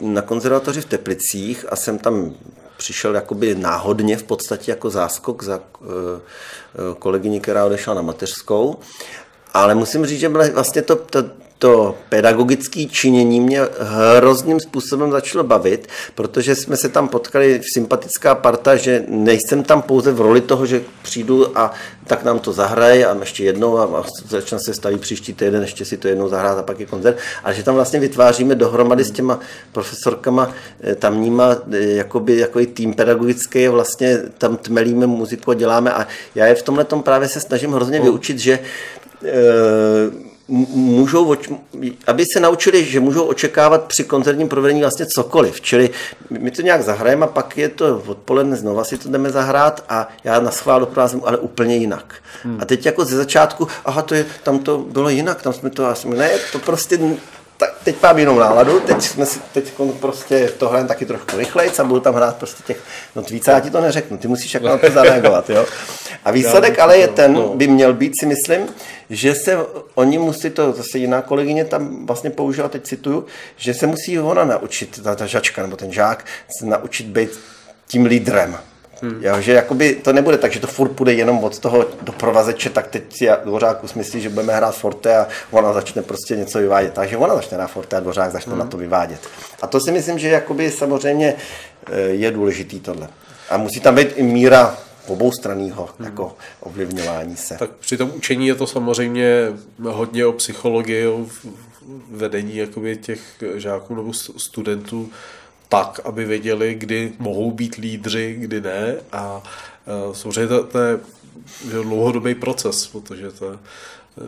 na konzervatoři v Teplicích a jsem tam přišel jakoby náhodně v podstatě jako záskok za eh, eh, kolegyni, která odešla na mateřskou. Ale musím říct, že vlastně to, to, to pedagogické činění mě hrozným způsobem začalo bavit, protože jsme se tam potkali v sympatická parta, že nejsem tam pouze v roli toho, že přijdu a tak nám to zahraje a ještě jednou a, a začne se stavit příští týden, ještě si to jednou zahrát a pak je koncert, ale že tam vlastně vytváříme dohromady s těma profesorkama eh, tamníma eh, jakoby, jako i tým pedagogický, vlastně tam tmelíme muziku a děláme a já je v tomhle tom právě se snažím hrozně vyučit, že e, můžou, aby se naučili, že můžou očekávat při koncertním provedení vlastně cokoliv. Čili my to nějak zahrajeme a pak je to odpoledne znova si to jdeme zahrát a já na schvál doprovázím, ale úplně jinak. Hmm. A teď jako ze začátku, aha, to je, tam to bylo jinak, tam jsme to, asi, ne, to prostě tak teď mám jinou náladu, teď jsme si, teď prostě to hrajeme taky trošku rychleji a budu tam hrát prostě těch, no více já ti to neřeknu, ty musíš jako na to zareagovat, jo. A výsledek ale je ten, no. by měl být, si myslím, že se oni musí, to zase jiná kolegyně tam vlastně použila, teď cituju, že se musí ona naučit, ta, ta žačka nebo ten žák, se naučit být tím lídrem. Hmm. Jo, že jakoby to nebude tak, že to furt půjde jenom od toho doprovazeče, tak teď si Dvořák usmyslí, že budeme hrát forte a ona začne prostě něco vyvádět. Takže ona začne hrát forte a Dvořák začne hmm. na to vyvádět. A to si myslím, že jakoby samozřejmě eh, je důležitý tohle. A musí tam být i míra oboustranného hmm. jako ovlivňování se. Tak při tom učení je to samozřejmě hodně o psychologii, o vedení jakoby těch žáků nebo studentů tak, aby věděli, kdy mohou být lídři, kdy ne. A uh, samozřejmě to, to je dlouhodobý proces, protože to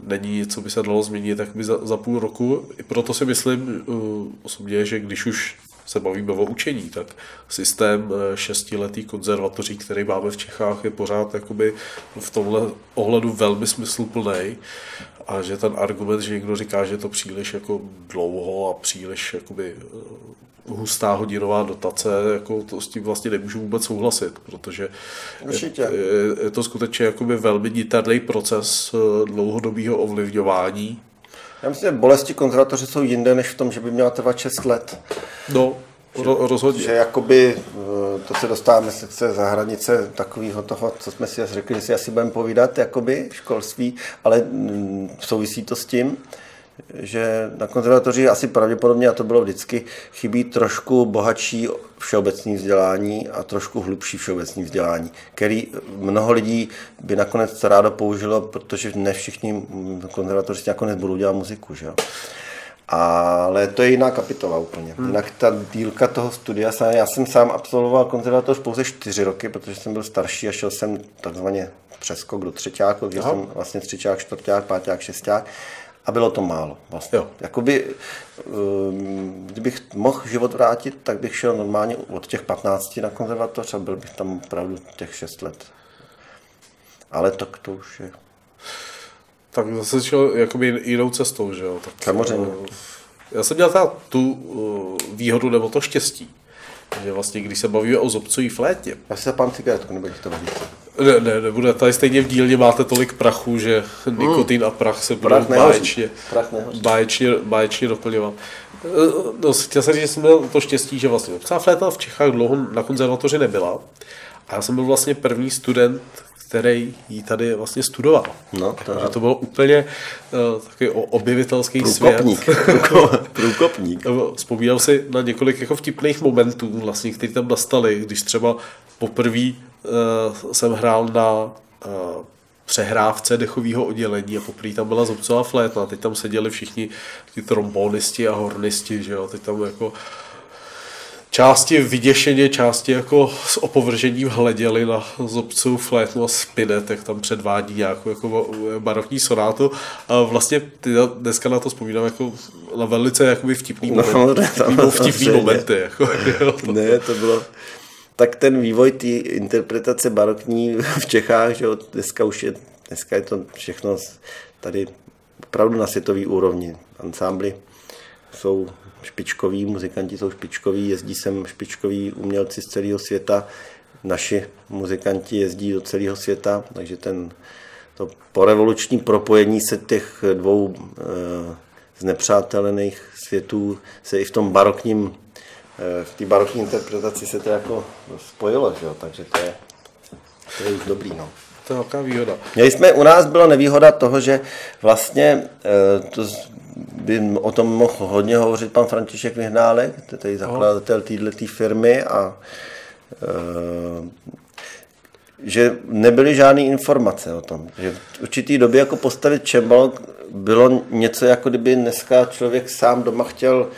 není nic, co by se dalo změnit tak by za, za půl roku. I proto si myslím uh, osobně, že když už se bavíme o učení, tak systém eh, šestiletý konzervatoří, který máme v Čechách, je pořád jakoby v tomhle ohledu velmi smysluplný a že ten argument, že někdo říká, že je to příliš jako dlouho a příliš jakoby hustá hodinová dotace, jako to s tím vlastně nemůžu vůbec souhlasit, protože Určitě. je, je, to skutečně jakoby velmi niterný proces eh, dlouhodobého ovlivňování. Já myslím, že bolesti konzervatoře jsou jinde, než v tom, že by měla trvat 6 let. No, ro, rozhodně. Že jakoby eh, to se dostáváme se za hranice takového toho, co jsme si řekli, že si asi budeme povídat, jakoby školství, ale mm, souvisí to s tím, že na konzervatoři asi pravděpodobně, a to bylo vždycky, chybí trošku bohatší všeobecné vzdělání a trošku hlubší všeobecné vzdělání, který mnoho lidí by nakonec rádo použilo, protože ne všichni konzervatořisti nakonec budou dělat muziku. Že? Ale to je jiná kapitola úplně. Hmm. Jinak ta dílka toho studia, já jsem sám absolvoval konzervatoř pouze čtyři roky, protože jsem byl starší a šel jsem takzvaně přeskok do třetíáku, takže jsem vlastně třetíák, čtvrták, páták, šesták a bylo to málo. Vlastně. Jo. Jakoby, ehm, kdybych mohl život vrátit, tak bych šel normálně od těch 15 na konzervatoř a byl bych tam opravdu těch 6 let. Ale tak to už je. Tak zase šel jakoby jinou cestou, že jo? Tak, Samozřejmě. eh, Já jsem měl tu eh, výhodu nebo to štěstí, že vlastně když se bavíme o zobcové flétě, Já si zapám cigaretku, nebo to baví. Ne, ne, nebude, tady stejně v dílně máte tolik prachu, že nikotin a prach se budou Prach báječně, Prach báječně, báječně doplňovat. Eh, No, chtěl jsem říct, že jsem měl to štěstí, že vlastně obcá fléta v Čechách dlouho na konzervatoři nebyla. A já jsem byl vlastně první student, který ji tady vlastně studoval. No, to Takže to bylo úplně uh, takový objevitelský Průkopník. svět. Průko- Průkopník. Nebo Vzpomínal si na několik jako vtipných momentů, vlastně, které tam nastaly, když třeba poprvé jsem hrál na uh, přehrávce dechového oddělení a poprvé tam byla zobcová flétna teď tam seděli všichni ti trombonisti a hornisti, že jo, teď tam jako části vyděšeně, části jako s opovržením hleděli na zobcovou flétnu a spinet, jak tam předvádí nějakou jako barokní sonátu. A vlastně ty dneska na to vzpomínám jako na velice jakoby vtipný No, moment, samozřejmě. nebo vtipný momenty. Jako, jo, to, Ne, to bylo... Tak ten vývoj té interpretace barokní v Čechách, že jo, dneska už je, dneska je to všechno tady opravdu na světový úrovni. Ansámbly jsou špičkoví, muzikanti jsou špičkoví, jezdí sem špičkoví umělci z celého světa, naši muzikanti jezdí do celého světa, takže ten, to porevoluční propojení se těch dvou e, znepřátelených světů se i v tom barokním, v té barokní interpretaci se to jako spojilo, že jo? takže to je, to je už dobrý. No. to je velká výhoda. Měli jsme, u nás byla nevýhoda toho, že vlastně eh, to by o tom mohl hodně hovořit pan František Vyhnálek, to je zakladatel této firmy a eh, že nebyly žádné informace o tom. Že v určitý době jako postavit čembal bylo něco, jako kdyby dneska člověk sám doma chtěl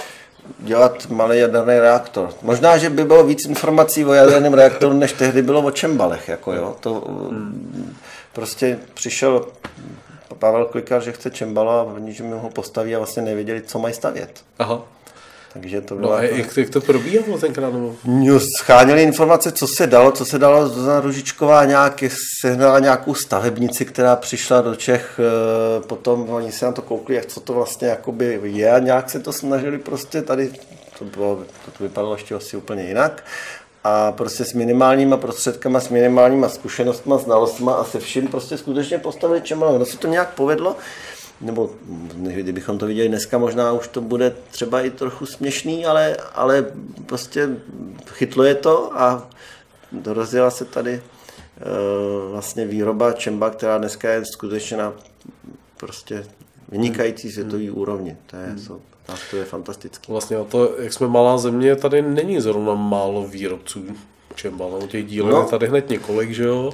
dělat malý jaderný reaktor. Možná, že by bylo víc informací o jaderném reaktoru, než tehdy bylo o čembalech. Jako jo. To, hmm. Prostě přišel Pavel Klikar, že chce čembala a oni, že mi ho postaví a vlastně nevěděli, co mají stavět. Aha. Takže to No bylo a jako... jak, jak to probíhalo tenkrát? Nebo? No, Scháněli informace, co se dalo, co se dalo. Zuzana Ružičková nějak, sehnala nějakou stavebnici, která přišla do Čech, eh, potom oni se na to koukli, jak co to vlastně jakoby je a nějak se to snažili prostě tady, to, bylo, to vypadalo ještě asi úplně jinak, a prostě s minimálníma prostředkama, s minimálníma zkušenostma, znalostma a se vším prostě skutečně postavili čemalo. Ono se to nějak povedlo, nebo kdybychom to viděli dneska, možná už to bude třeba i trochu směšný, ale, ale prostě chytlo je to a rozjela se tady e, vlastně výroba čemba, která dneska je skutečně na prostě vynikající světový úrovni. To je, to, to je fantastické. Vlastně a to, jak jsme malá země, tady není zrovna málo výrobců čembal. No, těch dílů No. je tady hned několik, že jo?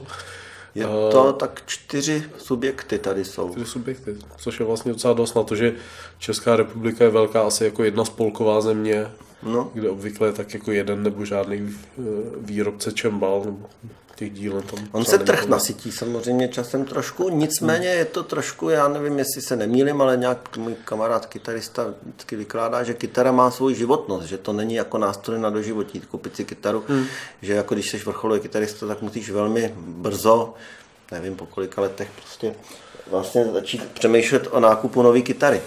Je to tak čtyři subjekty tady jsou. Čtyři subjekty, což je vlastně docela dost na to, že Česká republika je velká asi jako jedna spolková země. No. kde obvykle tak jako jeden nebo žádný eh, výrobce čembal nebo těch díl tam. On se trh nasytí samozřejmě časem trošku, nicméně hmm. je to trošku, já nevím, jestli se nemýlím, ale nějak můj kamarád kytarista vždycky vykládá, že kytara má svou životnost, že to není jako nástroj na doživotí, koupit si kytaru, hmm. že jako když jsi vrcholový kytarista, tak musíš velmi brzo, nevím po kolika letech prostě vlastně začít přemýšlet o nákupu nové kytary.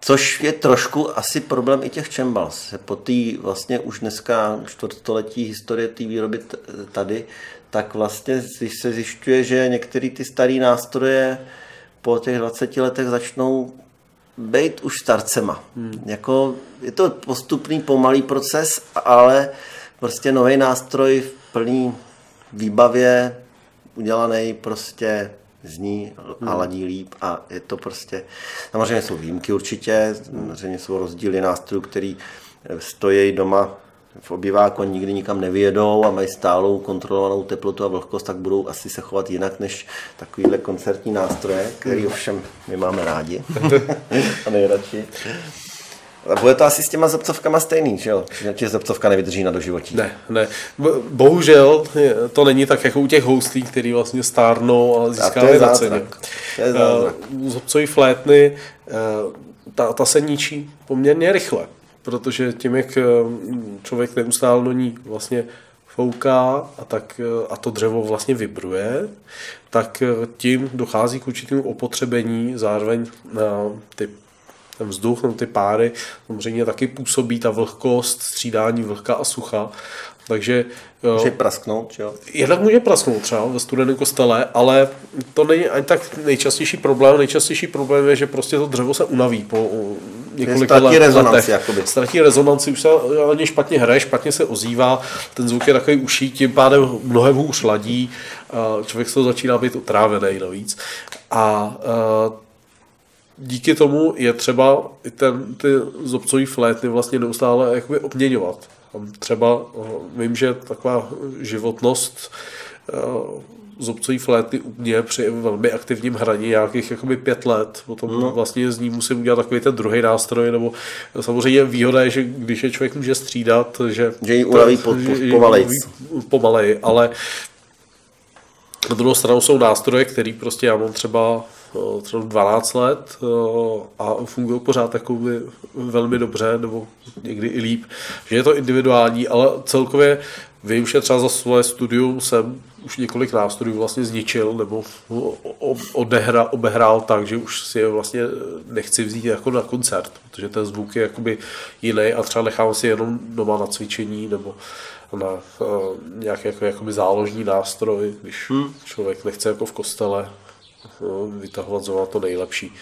Což je trošku asi problém i těch čembals. Po té vlastně už dneska čtvrtstoletí historie té výroby tady, tak vlastně když se zjišťuje, že některé ty staré nástroje po těch 20 letech začnou být už starcema. Hmm. Jako, je to postupný, pomalý proces, ale prostě nový nástroj v plný výbavě, udělaný prostě zní a ladí líp a je to prostě, samozřejmě jsou výjimky určitě, samozřejmě jsou rozdíly nástrojů, který stojí doma v obyváku a nikdy nikam nevyjedou a mají stálou kontrolovanou teplotu a vlhkost, tak budou asi se chovat jinak než takovýhle koncertní nástroje, který hmm. ovšem my máme rádi a nejradši. A bude to asi s těma zobcovkama stejný, že jo? Že zobcovka nevydrží na doživotí. Ne, ne. Bohužel to není tak jako u těch houslí, který vlastně stárnou a získávají na ceně. Uh, zobcový flétny, uh, ta, ta se ničí poměrně rychle, protože tím, jak eh, člověk neustále do ní vlastně fouká a, tak, a to dřevo vlastně vibruje, tak tím dochází k určitému opotřebení, zároveň ty ten vzduch, no ty páry, samozřejmě taky působí ta vlhkost, střídání vlhka a sucha. Takže Může prasknout, jo? Jednak může prasknout třeba ve studeném kostele, ale to není ani tak nejčastější problém. Nejčastější problém je, že prostě to dřevo se unaví po několika letech. rezonanci, jakoby. Ztratí rezonanci, už se ani špatně hraje, špatně se ozývá, ten zvuk je takový uší, tím pádem mnohem hůř ladí, člověk se to začíná být utrávený navíc. A díky tomu je třeba ten, ty zobcový flétny vlastně neustále jakoby obměňovat. Třeba vím, že taková životnost zobcový flétny u mě při velmi aktivním hraní nějakých jakoby pět let. Potom no. vlastně z ní musím udělat takový ten druhý nástroj, nebo samozřejmě výhoda je, že když je člověk může střídat, že... Že ji unaví po, po, pomalej. Pomalej, ale na druhou stranu jsou nástroje, které prostě já mám třeba třeba 12 let a fungují pořád takový velmi dobře, nebo někdy i líp, že je to individuální, ale celkově vím, že třeba za svoje studium jsem už několik nástrojů vlastně zničil nebo odehra, obehrál tak, že už si je vlastně nechci vzít jako na koncert, protože ten zvuk je jakoby jiný a třeba nechám si jenom doma na cvičení nebo na uh, nějaký jako, jakoby záložní nástroj, když hmm. člověk nechce jako v kostele vytahovat zrovna to nejlepší.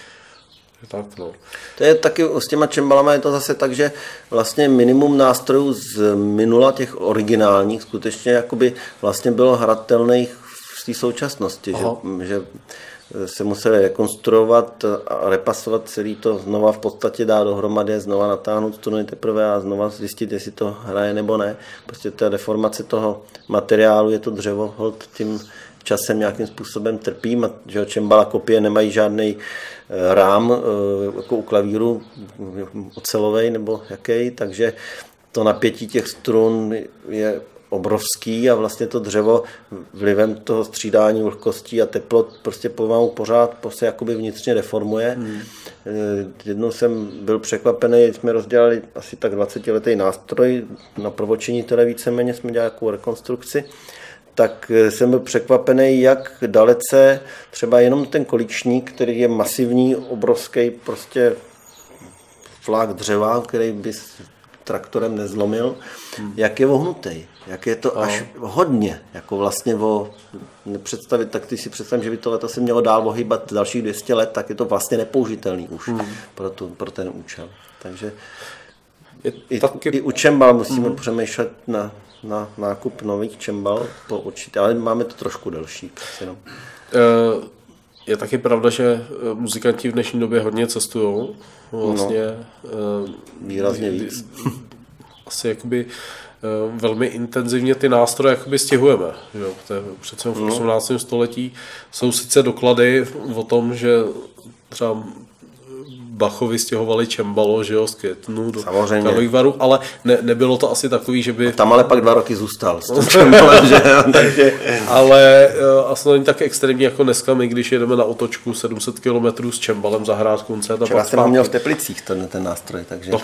Tak, no. To je taky s těma čembalama je to zase tak, že vlastně minimum nástrojů z minula těch originálních skutečně jakoby vlastně bylo hratelných v té současnosti, že, že se museli rekonstruovat a repasovat celý to znova v podstatě dá dohromady, znova natáhnout struny teprve a znova zjistit, jestli to hraje nebo ne. Prostě ta deformace toho materiálu je to dřevo hold tím časem nějakým způsobem trpí, že čembala kopie nemají žádný eh, rám eh, jako u klavíru ocelový nebo jaký, takže to napětí těch strun je obrovský a vlastně to dřevo vlivem toho střídání vlhkostí a teplot prostě pomalu pořád prostě jakoby vnitřně deformuje. Hmm. Eh, jednou jsem byl překvapený, jsme rozdělali asi tak 20 letý nástroj na provočení tele víceméně, jsme dělali jako rekonstrukci tak eh, jsem byl překvapený, jak dalece třeba jenom ten količník, který je masivní, obrovský prostě flák dřeva, který by traktorem nezlomil, hmm. jak je vohnutý, jak je to až hodně, jako vlastně o nepředstavit, tak ty si představím, že by to leto se mělo dál ohýbat dalších 200 let, tak je to vlastně nepoužitelný už hmm. pro, tu, pro ten účel. Takže je i, taky... i u čembal musíme hmm. přemýšlet na na nákup nových čembal po určitě, ale máme to trošku delší. Jenom. Eh, je taky pravda, že eh, muzikanti v dnešní době hodně cestují. Vlastně, no, výrazně víc. Asi jakoby velmi intenzivně ty nástroje jakoby stěhujeme. Že? Přece v 18. No. století jsou sice doklady o tom, že třeba Bachovi stěhovali čembalo, že jo, z Květnu do Samozřejmě. Karlových ale ne, nebylo to asi takový, že by... Tam ale pak dva roky zůstal s tím čembalem, že jo, takže... Ale uh, asi to není tak extrémní jako dneska, my když jedeme na otočku 700 km s čembalem zahrát koncert a Včera pak jsem ho měl v Teplicích, ten, ten nástroj, takže No.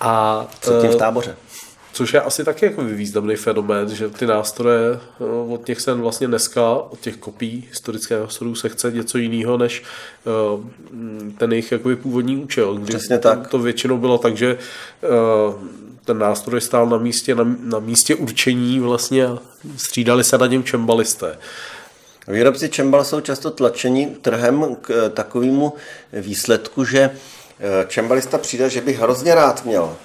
A předtím v eh, táboře. Což je asi taky jako významný fenomén, že ty nástroje eh, od těch se vlastně dneska, od těch kopií historického nástrojů se chce něco jiného, než eh, ten jejich jakoby původní účel. Přesně to, tak. To většinou bylo tak, že eh, ten nástroj stál na místě, na, na místě určení vlastně a střídali se na něm čembalisté. Výrobci čembal jsou často tlačeni trhem k takovému výsledku, že čembalista přijde, že by hrozně rád měl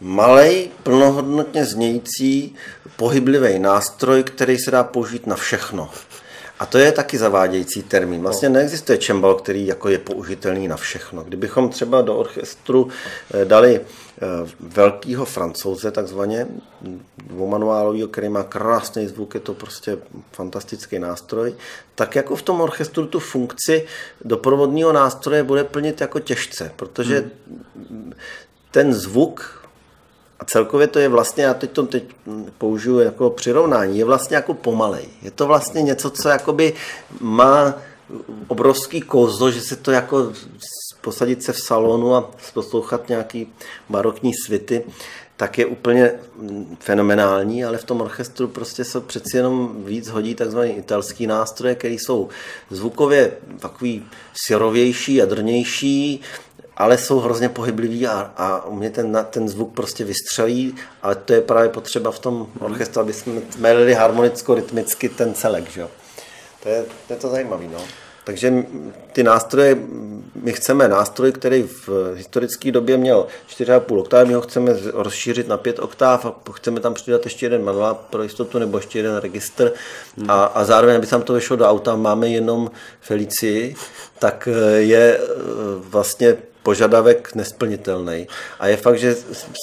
malej, plnohodnotně znějící, pohyblivý nástroj, který se dá použít na všechno. A to je taky zavádějící termín. Vlastně neexistuje čembal, který jako je použitelný na všechno. Kdybychom třeba do orchestru eh, dali eh, velkýho francouze, takzvaně dvoumanuálovýho, který má krásný zvuk, je to prostě fantastický nástroj, tak jako v tom orchestru tu funkci doprovodného nástroje bude plnit jako těžce, protože ten zvuk a celkově to je vlastně, já teď to teď použiju jako přirovnání, je vlastně jako pomalej. Je to vlastně něco, co jakoby má obrovský kouzlo, že se to jako posadit se v salonu a poslouchat nějaký barokní svity, tak je úplně fenomenální, ale v tom orchestru prostě se přeci jenom víc hodí takzvané italský nástroje, které jsou zvukově takový syrovější, jadrnější, ale jsou hrozně pohyblivý a, a u mě ten, ten zvuk prostě vystřelí, ale to je právě potřeba v tom orchestru, aby jsme melili harmonicko-rytmicky ten celek, že jo. To je, to je to zajímavé, no. Takže ty nástroje, my chceme nástroj, který v historické době měl 4,5 oktáv, my ho chceme rozšířit na 5 oktáv a chceme tam přidat ještě jeden manuál pro jistotu nebo ještě jeden registr a, a zároveň, aby tam to vešlo do auta, máme jenom Felicii, tak eh, je eh, vlastně požadavek nesplnitelný. A je fakt, že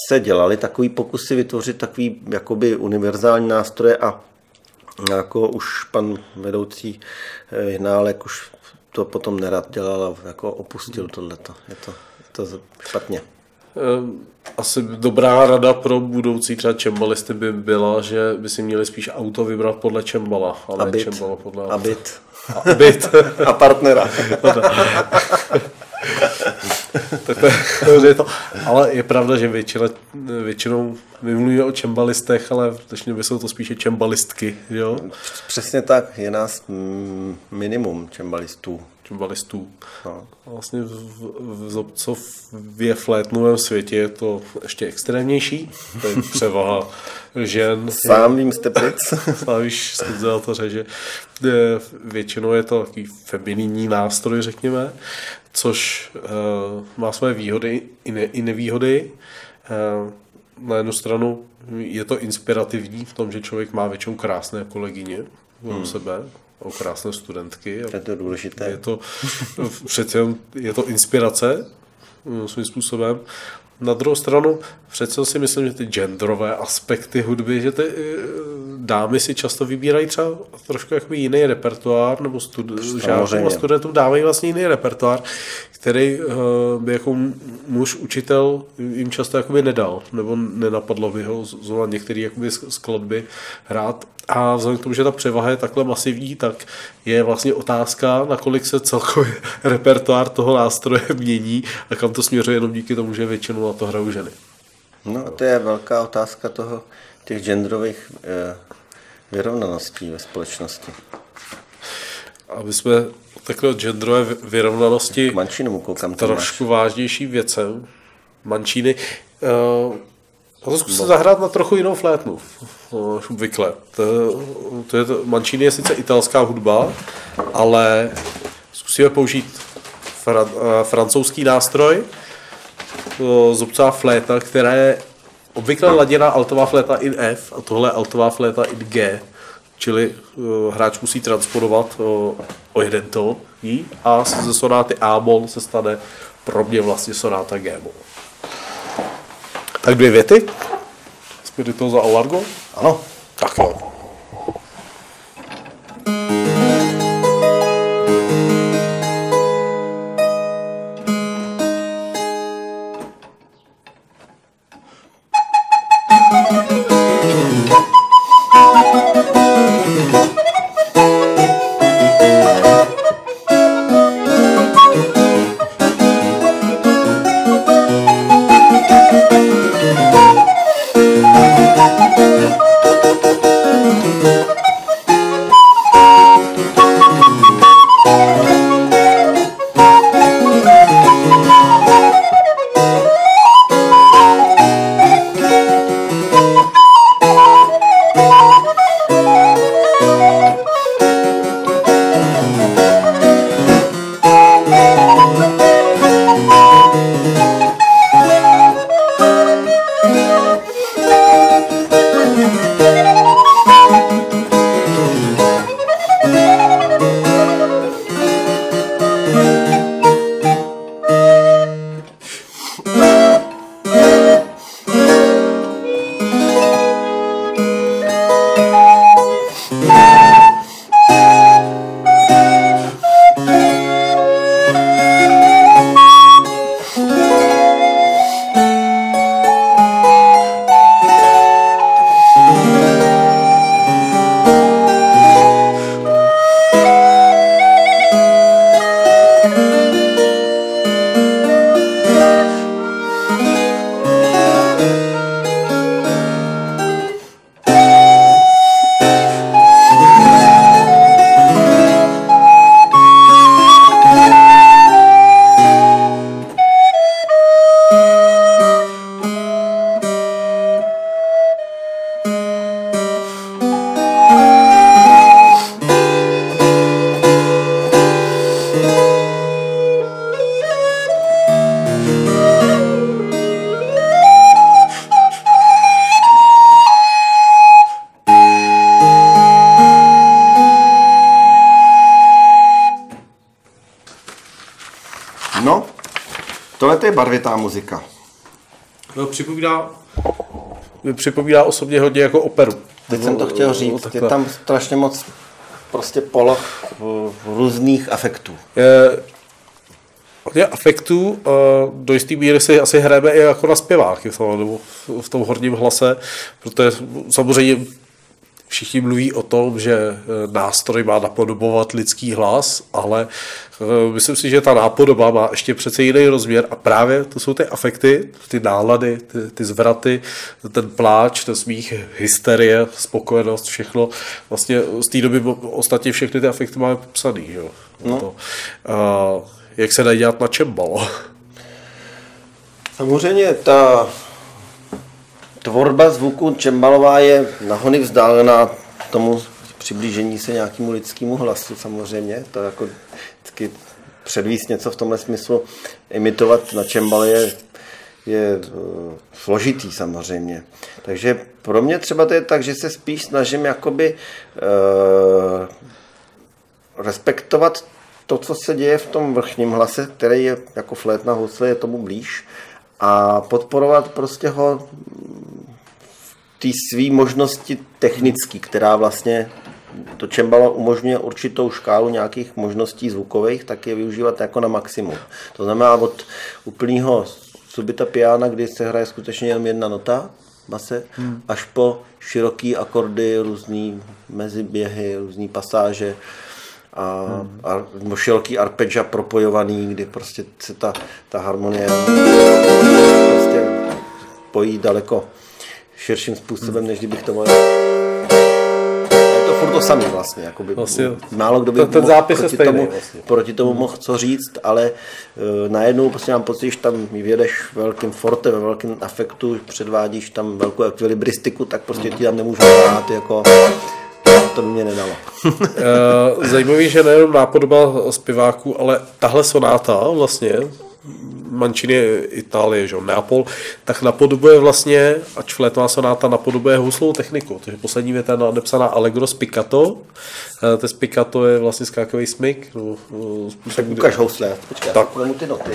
se dělali takový pokusy vytvořit takový jakoby univerzální nástroje a jako už pan vedoucí eh, Jinálek už to potom nerad dělal a jako opustil tohleto. Je to, je to špatně. Ehm, Asi dobrá rada pro budoucí třeba čembalisty by byla, že by si měli spíš auto vybrat podle čembala, a A byt. čembalo podle A byt. A byt. A partnera. tak to, je, je to, ale je pravda, že většina, většinou my mluvíme o čembalistech, ale skutečně by jsou to spíše čembalistky, jo? Přesně tak, je nás minimum čembalistů. Čembalistů. No. Vlastně v, v, co v je flétnovém světě je to ještě extrémnější. To je převaha žen. Sám vím z Teplic. A víš, skutzátoře, že eh, většinou je to takový femininní nástroj, řekněme, což uh, má své výhody i, ne, i nevýhody. Uh, na jednu stranu je to inspirativní v tom, že člověk má většinou krásné kolegyně kolem hmm. sebe, o krásné studentky. To je to důležité. Je to, přece je to inspirace mm, svým způsobem. Na druhou stranu přece si myslím, že ty genderové aspekty hudby, že ty eh, dámy si často vybírají třeba trošku jakoby jiný repertoár, nebo stud- žákům a studentům dávají vlastně jiný repertoár, který uh, by jako muž učitel jim často jakoby nedal, nebo nenapadlo by ho zvolat některé jakoby skladby hrát. A vzhledem k tomu, že ta převaha je takhle masivní, tak je vlastně otázka, nakolik se celkový repertoár toho nástroje mění a kam to směřuje jenom díky tomu, že většinou na to hrajou ženy. No, to je velká otázka toho, těch genderových eh, vyrovnaností ve společnosti. Aby jsme takhle od genderové vyrovnanosti K koukám. trošku vážnější věcem. Mančíny. Uh, já to zkusím zahrát na trochu jinou flétnu, obvykle. To, to je to, mančíny je sice italská hudba, ale zkusíme použít fran, uh, francouzský nástroj, uh, zubcová fléta, která je obvykle laděná altová fléta in F a tohle je altová fléta in G. Čili uh, hráč musí transponovat o jeden jí a ze sonáty A-moll se stane pro mě vlastně sonáta G-moll. Tak dvě věty. Spirituosa a Largo. Ano. Tak jo. To je barvitá muzika. No, připomíná, mi připomíná osobně hodně jako operu. Teď jsem to chtěl říct, je tam strašně moc prostě poloh různých afektů. Je, hodně afektů, do jisté míry si asi hrajeme i jako na zpěváky v tom, nebo v- v tom horním hlase, protože samozřejmě všichni mluví o tom, že eh, nástroj má napodobovat lidský hlas, ale eh, myslím si, že ta nápodoba má ještě přece jiný rozměr a právě to jsou ty afekty, ty nálady, ty, ty zvraty, ten pláč, ten smích, hysterie, spokojenost, všechno. Vlastně z té doby ostatně všechny ty afekty máme popsaný. Jo? No. To, a, jak se dají dělat na čembalo. Samozřejmě ta tvorba zvuku čembalová je nahony vzdálená tomu přiblížení se nějakému lidskému hlasu samozřejmě. To jako vždycky předvíst něco v tomhle smyslu, imitovat na čembale je, je eh, složitý samozřejmě. Takže pro mě třeba to je tak, že se spíš snažím jakoby eh, respektovat to, co se děje v tom vrchním hlase, který je jako flétna housle, je tomu blíž a podporovat prostě ho té své možnosti technické, která vlastně to čembalo umožňuje určitou škálu nějakých možností zvukových, tak je využívat jako na maximum. To znamená od úplného subita piana, kdy se hraje skutečně jenom jedna nota, base, hmm. až po široký akordy, různý meziběhy, různý pasáže a, hmm. a široký arpeggia propojovaný, kdy prostě se ta, ta harmonie prostě pojí daleko širším způsobem, než kdybych to to furt to samé vlastně. Jakoby, Vlastně málo kdo by ten- ten zápis proti stejný tomu, vlastně. proti tomu mohl co říct, ale uh, najednou prostě mám pocit, že tam vědeš velkým forte, ve velkém afektu, předvádíš tam velkou ekvilibristiku, tak prostě ti tam nemůžu hrát, jako to by mě nedalo. Eh, Zajímavý, že nejenom nápodoba zpěváků, ale tahle sonáta vlastně, Mancini je Itálie, že Neapol, tak napodobuje vlastně, ač flétová sonáta napodobuje houslovou techniku. Takže poslední věta je napsaná Allegro spiccato. Eh, To spiccato je vlastně skákový smyk. No, no, Tak ukaž housle, počkej, Tak. ty noty.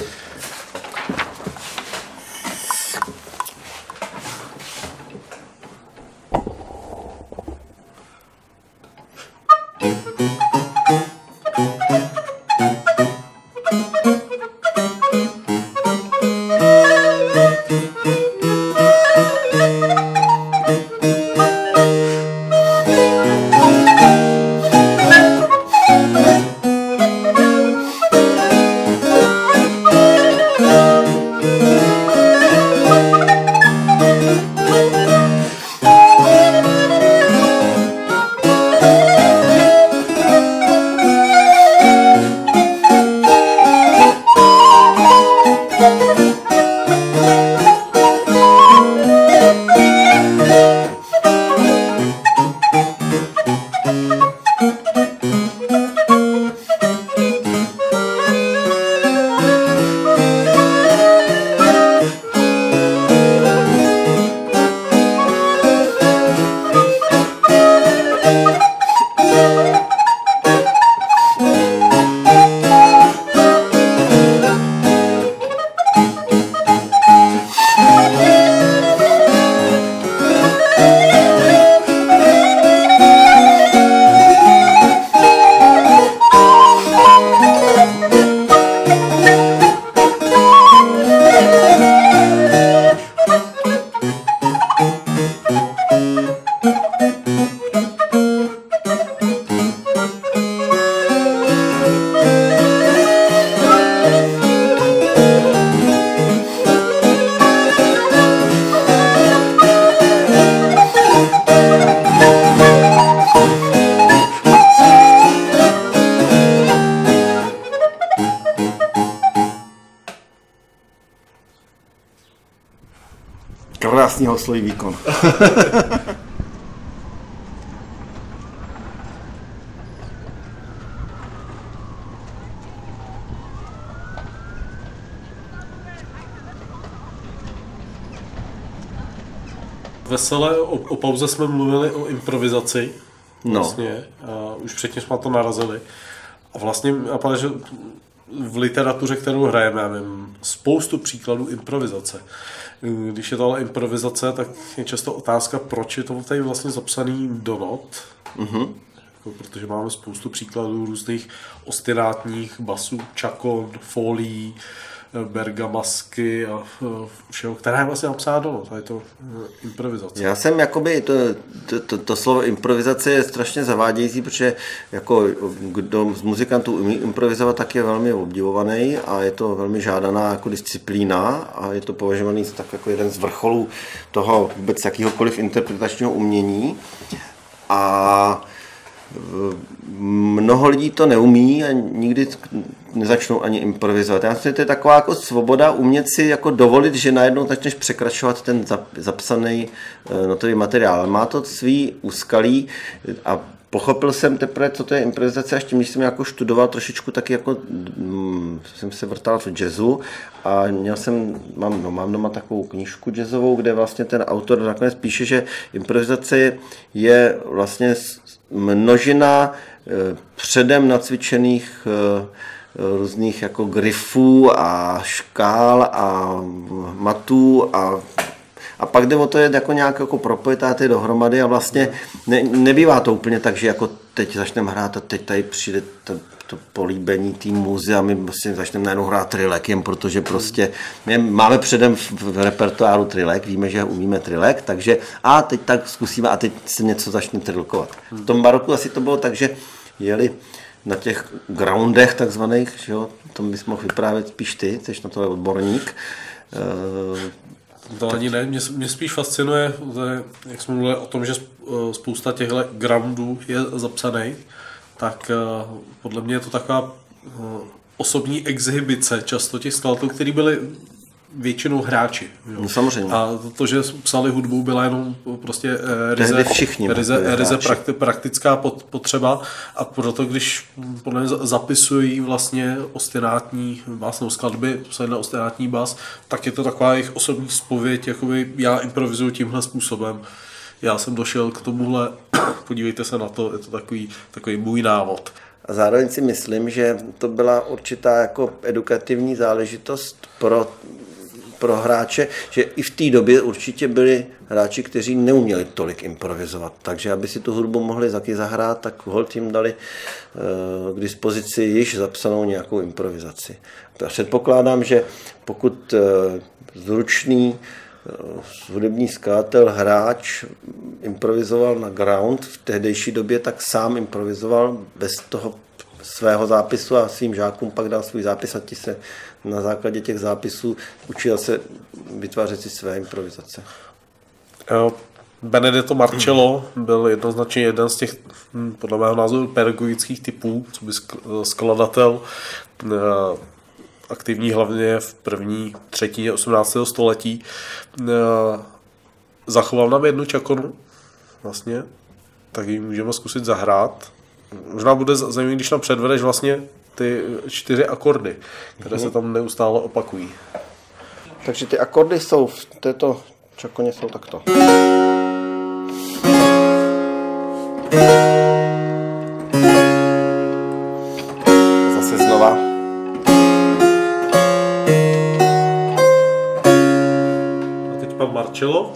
Veselé o, o pauze jsme mluvili o improvizaci. No. Vlastně. A už předtím jsme na to narazili. A vlastně napadá, že v literatuře, kterou hrajeme, já vím, spoustu příkladů improvizace. Když je to ale improvizace, tak je často otázka, proč je to tady vlastně zapsaný do not. Mm-hmm. Jako, protože máme spoustu příkladů různých ostinátních basů, čakon, folí, bergamasky a všeho, která je vlastně napsáno, to je to eh, improvizace. Já jsem jakoby, to, to, to, to slovo improvizace je strašně zavádějící, protože jako kdo z muzikantů umí improvizovat, tak je velmi obdivovaný a je to velmi žádaná jako disciplína a je to považovaný tak jako jeden z vrcholů toho vůbec jakýhokoliv interpretačního umění. A mnoho lidí to neumí a nikdy nezačnou ani improvizovat. Já myslím, že to je taková jako svoboda umět si jako dovolit, že najednou začneš překračovat ten zapsaný eh, notový materiál. Má to svý úskalí a pochopil jsem teprve, co to je improvizace, až tím, když jsem jako študoval trošičku taky jako, hm, jsem se vrtal v jazzu a měl jsem, mám, no, mám doma takovou knížku jazzovou, kde vlastně ten autor nakonec píše, že improvizace je vlastně množina eh, předem nacvičených eh, různých jako grifů a škál a matů a a pak jde o to je jako nějak jako propojitá ty dohromady a vlastně ne, nebývá to úplně tak, že jako teď začneme hrát a teď tady přijde to, to políbení té muzy a my vlastně začneme najednou hrát trilek, jen protože prostě my máme předem v, v repertoáru trilek, víme, že umíme trilek, takže a teď tak zkusíme a teď se něco začne trilkovat. V tom baroku asi to bylo tak, že jeli na těch groundech takzvaných, že jo, tom bys mohl vyprávět spíš ty, jsi na to odborník. To ani ne, mě, mě spíš fascinuje, jak jsme mluvili o tom, že eh, spousta těchto groundů je zapsaný, tak eh, podle mě je to taková osobní exhibice často těch skladatelů, který byli většinou hráči. Jo. No, samozřejmě. A to, že psali hudbu, byla jenom prostě eh, ryze, všichni ryze, ryze prakti, praktická potřeba a proto, když podle mě zapisují vlastně ostinátní básnou skladby, psali na ostinátní bas, tak je to taková jejich osobní spověď, jakoby já improvizuju tímhle způsobem. Já jsem došel k tomuhle, podívejte se na to, je to takový, takový můj návod. A zároveň si myslím, že to byla určitá jako edukativní záležitost pro pro hráče, že i v té době určitě byli hráči, kteří neuměli tolik improvizovat. Takže aby si tu hudbu mohli taky zahrát, tak hold jim dali eh, k dispozici již zapsanou nějakou improvizaci. Předpokládám, že pokud eh, zručný eh, hudební skátel, hráč improvizoval na ground v tehdejší době, tak sám improvizoval bez toho svého zápisu a svým žákům pak dal svůj zápis a ti se na základě těch zápisů učil se vytvářet si své improvizace. Benedetto Marcello byl jednoznačně jeden z těch, hm, podle mého názoru, pedagogických typů, co by skladatel, eh, aktivní hlavně v první třetině 18. století. Eh, zachoval nám jednu čakonu, vlastně, tak ji můžeme zkusit zahrát. Možná bude zajímavé, když nám předvedeš vlastně ty čtyři akordy, které mm-hmm. se tam neustále opakují. Takže ty akordy jsou v této čakoně jsou takto. Zase znova. A teď pan Marcello.